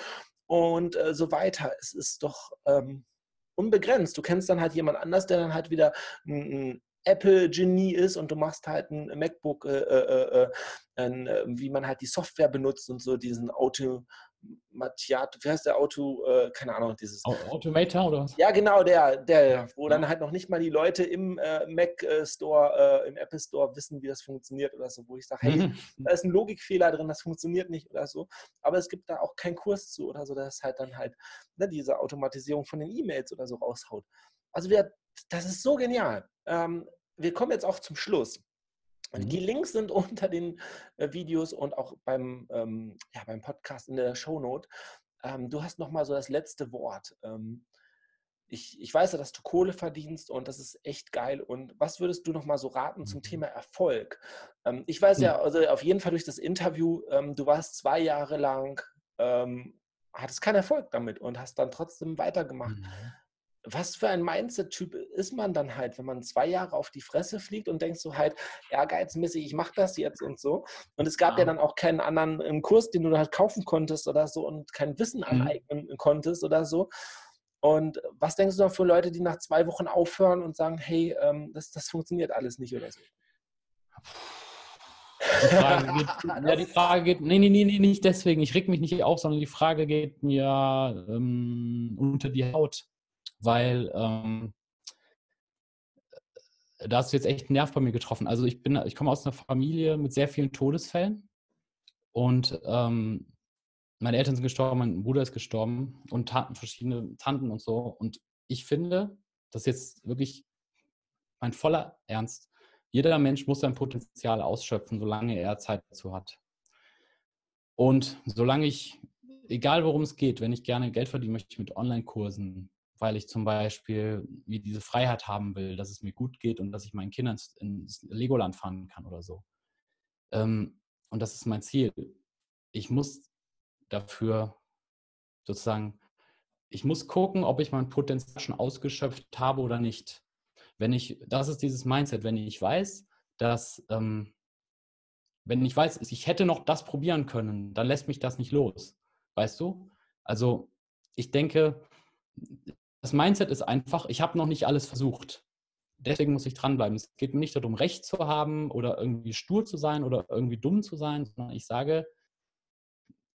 Speaker 1: und äh, so weiter. Es ist doch ähm, unbegrenzt. Du kennst dann halt jemand anders, der dann halt wieder ein, Apple-Genie ist und du machst halt ein MacBook, äh, äh, äh, äh, wie man halt die Software benutzt und so diesen Auto, Mathiat, wie heißt der Auto, äh, keine Ahnung, dieses.
Speaker 2: Automator oder was?
Speaker 1: Ja, genau, der, der, wo ja. dann halt noch nicht mal die Leute im äh, Mac äh, Store, äh, im Apple Store wissen, wie das funktioniert oder so, wo ich sage, hey, mhm. da ist ein Logikfehler drin, das funktioniert nicht oder so. Aber es gibt da auch keinen Kurs zu oder so, dass halt dann halt ne, diese Automatisierung von den E-Mails oder so raushaut. Also wir, das ist so genial. Ähm, wir kommen jetzt auch zum Schluss. Mhm. Die Links sind unter den äh, Videos und auch beim, ähm, ja, beim Podcast in der Shownote. Ähm, du hast nochmal so das letzte Wort. Ähm, ich, ich weiß ja, dass du Kohle verdienst und das ist echt geil. Und was würdest du nochmal so raten zum mhm. Thema Erfolg? Ähm, ich weiß ja, hm. also auf jeden Fall durch das Interview, ähm, du warst zwei Jahre lang, ähm, hattest keinen Erfolg damit und hast dann trotzdem weitergemacht. Mhm was für ein Mindset-Typ ist man dann halt, wenn man zwei Jahre auf die Fresse fliegt und denkst so halt, ehrgeizmäßig, ich mache das jetzt und so. Und es gab ja. ja dann auch keinen anderen Kurs, den du halt kaufen konntest oder so und kein Wissen mhm. aneignen konntest oder so. Und was denkst du dann für Leute, die nach zwei Wochen aufhören und sagen, hey, ähm, das, das funktioniert alles nicht oder so?
Speaker 2: Die Frage geht, ja, die Frage geht, nee, nee, nee, nicht deswegen, ich reg mich nicht auf, sondern die Frage geht mir ähm, unter die Haut weil ähm, da hast du jetzt echt einen Nerv bei mir getroffen. Also ich bin, ich komme aus einer Familie mit sehr vielen Todesfällen und ähm, meine Eltern sind gestorben, mein Bruder ist gestorben und Tanten, verschiedene Tanten und so. Und ich finde, das ist jetzt wirklich mein voller Ernst. Jeder Mensch muss sein Potenzial ausschöpfen, solange er Zeit dazu hat. Und solange ich, egal worum es geht, wenn ich gerne Geld verdienen möchte mit Online-Kursen, weil ich zum Beispiel wie diese Freiheit haben will, dass es mir gut geht und dass ich meinen Kindern ins Legoland fahren kann oder so. Ähm, und das ist mein Ziel. Ich muss dafür sozusagen ich muss gucken, ob ich mein Potenzial schon ausgeschöpft habe oder nicht. Wenn ich, das ist dieses Mindset, wenn ich weiß, dass, ähm, wenn ich weiß, ich hätte noch das probieren können, dann lässt mich das nicht los. Weißt du? Also ich denke, das Mindset ist einfach, ich habe noch nicht alles versucht. Deswegen muss ich dranbleiben. Es geht mir nicht darum, Recht zu haben oder irgendwie stur zu sein oder irgendwie dumm zu sein, sondern ich sage,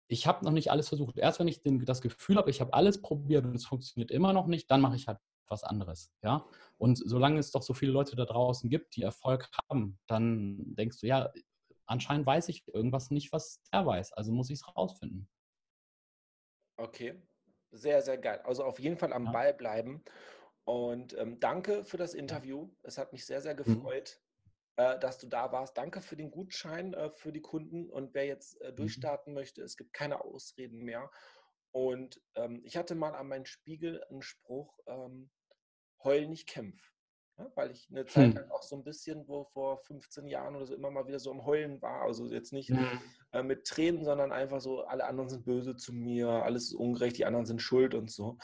Speaker 2: ich habe noch nicht alles versucht. Erst wenn ich den, das Gefühl habe, ich habe alles probiert und es funktioniert immer noch nicht, dann mache ich halt was anderes. Ja? Und solange es doch so viele Leute da draußen gibt, die Erfolg haben, dann denkst du, ja, anscheinend weiß ich irgendwas nicht, was er weiß. Also muss ich es rausfinden.
Speaker 1: Okay, sehr, sehr geil. Also auf jeden Fall am ja. Ball bleiben. Und ähm, danke für das Interview. Es hat mich sehr, sehr mhm. gefreut, mhm. äh, dass du da warst. Danke für den Gutschein äh, für die Kunden. Und wer jetzt äh, mhm. durchstarten mhm. möchte, es gibt keine Ausreden mehr. Und ähm, ich hatte mal an meinen Spiegel einen Spruch, ähm, heul nicht, kämpf. Ja, weil ich eine Zeit hm. lang auch so ein bisschen, wo vor 15 Jahren oder so immer mal wieder so am Heulen war. Also jetzt nicht mhm. äh, mit Tränen, sondern einfach so, alle anderen sind böse zu mir, alles ist ungerecht, die anderen sind schuld und so.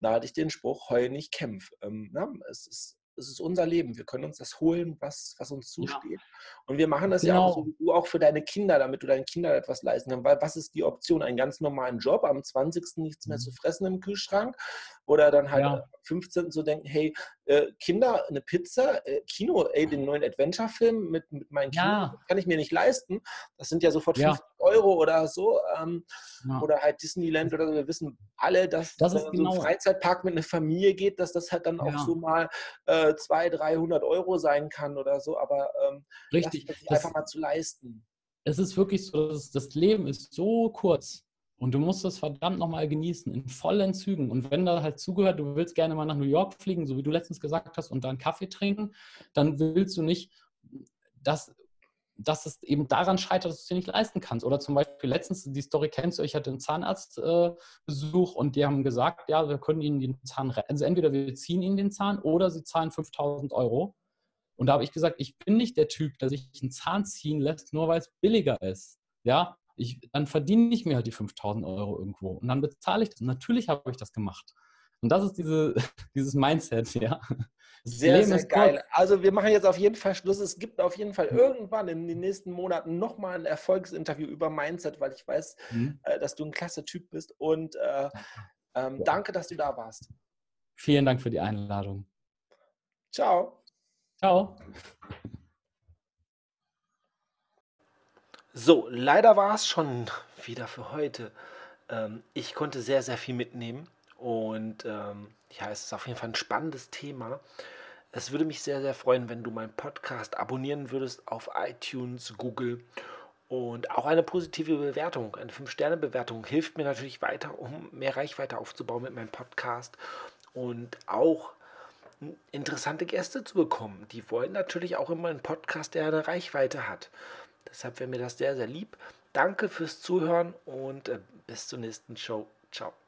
Speaker 1: Da hatte ich den Spruch, heul nicht, kämpf. Ähm, na, es ist es ist unser Leben. Wir können uns das holen, was, was uns zusteht. Ja. Und wir machen das genau. ja auch so du auch für deine Kinder, damit du deinen Kindern etwas leisten kannst. Weil was ist die Option? Einen ganz normalen Job, am 20. nichts mehr zu mhm. fressen im Kühlschrank oder dann halt ja. am 15. zu denken, hey, äh, Kinder, eine Pizza, äh, Kino, ey, den neuen Adventure-Film mit, mit meinen Kindern, kann ich mir nicht leisten. Das sind ja sofort ja. 50 Euro oder so. Ähm, oder halt Disneyland oder so. Wir wissen alle, dass
Speaker 2: das
Speaker 1: wenn
Speaker 2: so genau.
Speaker 1: ein Freizeitpark mit einer Familie geht, dass das halt dann auch so mal äh, 200, 300 Euro sein kann oder so. Aber ähm,
Speaker 2: Richtig.
Speaker 1: Das, das einfach mal zu leisten.
Speaker 2: Es ist wirklich so, dass das Leben ist so kurz. Und du musst es verdammt nochmal genießen, in vollen Zügen. Und wenn da halt zugehört, du willst gerne mal nach New York fliegen, so wie du letztens gesagt hast, und da einen Kaffee trinken, dann willst du nicht, dass, dass es eben daran scheitert, dass du es dir nicht leisten kannst. Oder zum Beispiel letztens, die Story kennst du, ich hatte einen Zahnarztbesuch äh, und die haben gesagt, ja, wir können ihnen den Zahn retten. Also entweder wir ziehen ihnen den Zahn oder sie zahlen 5000 Euro. Und da habe ich gesagt, ich bin nicht der Typ, der sich einen Zahn ziehen lässt, nur weil es billiger ist. Ja, ich, dann verdiene ich mir halt die 5000 Euro irgendwo und dann bezahle ich das. Und natürlich habe ich das gemacht. Und das ist diese, dieses Mindset, ja.
Speaker 1: Sehr, sehr geil. Gut. Also wir machen jetzt auf jeden Fall Schluss. Es gibt auf jeden Fall mhm. irgendwann in den nächsten Monaten nochmal ein Erfolgsinterview über Mindset, weil ich weiß, mhm. äh, dass du ein klasse Typ bist. Und äh, ähm, ja. danke, dass du da warst.
Speaker 2: Vielen Dank für die Einladung.
Speaker 1: Ciao.
Speaker 2: Ciao.
Speaker 1: So, leider war es schon wieder für heute. Ähm, ich konnte sehr, sehr viel mitnehmen und ähm, ja, es ist auf jeden Fall ein spannendes Thema. Es würde mich sehr, sehr freuen, wenn du meinen Podcast abonnieren würdest auf iTunes, Google und auch eine positive Bewertung, eine 5-Sterne-Bewertung hilft mir natürlich weiter, um mehr Reichweite aufzubauen mit meinem Podcast und auch interessante Gäste zu bekommen. Die wollen natürlich auch immer einen Podcast, der eine Reichweite hat. Deshalb wäre mir das sehr, sehr lieb. Danke fürs Zuhören und äh, bis zur nächsten Show. Ciao.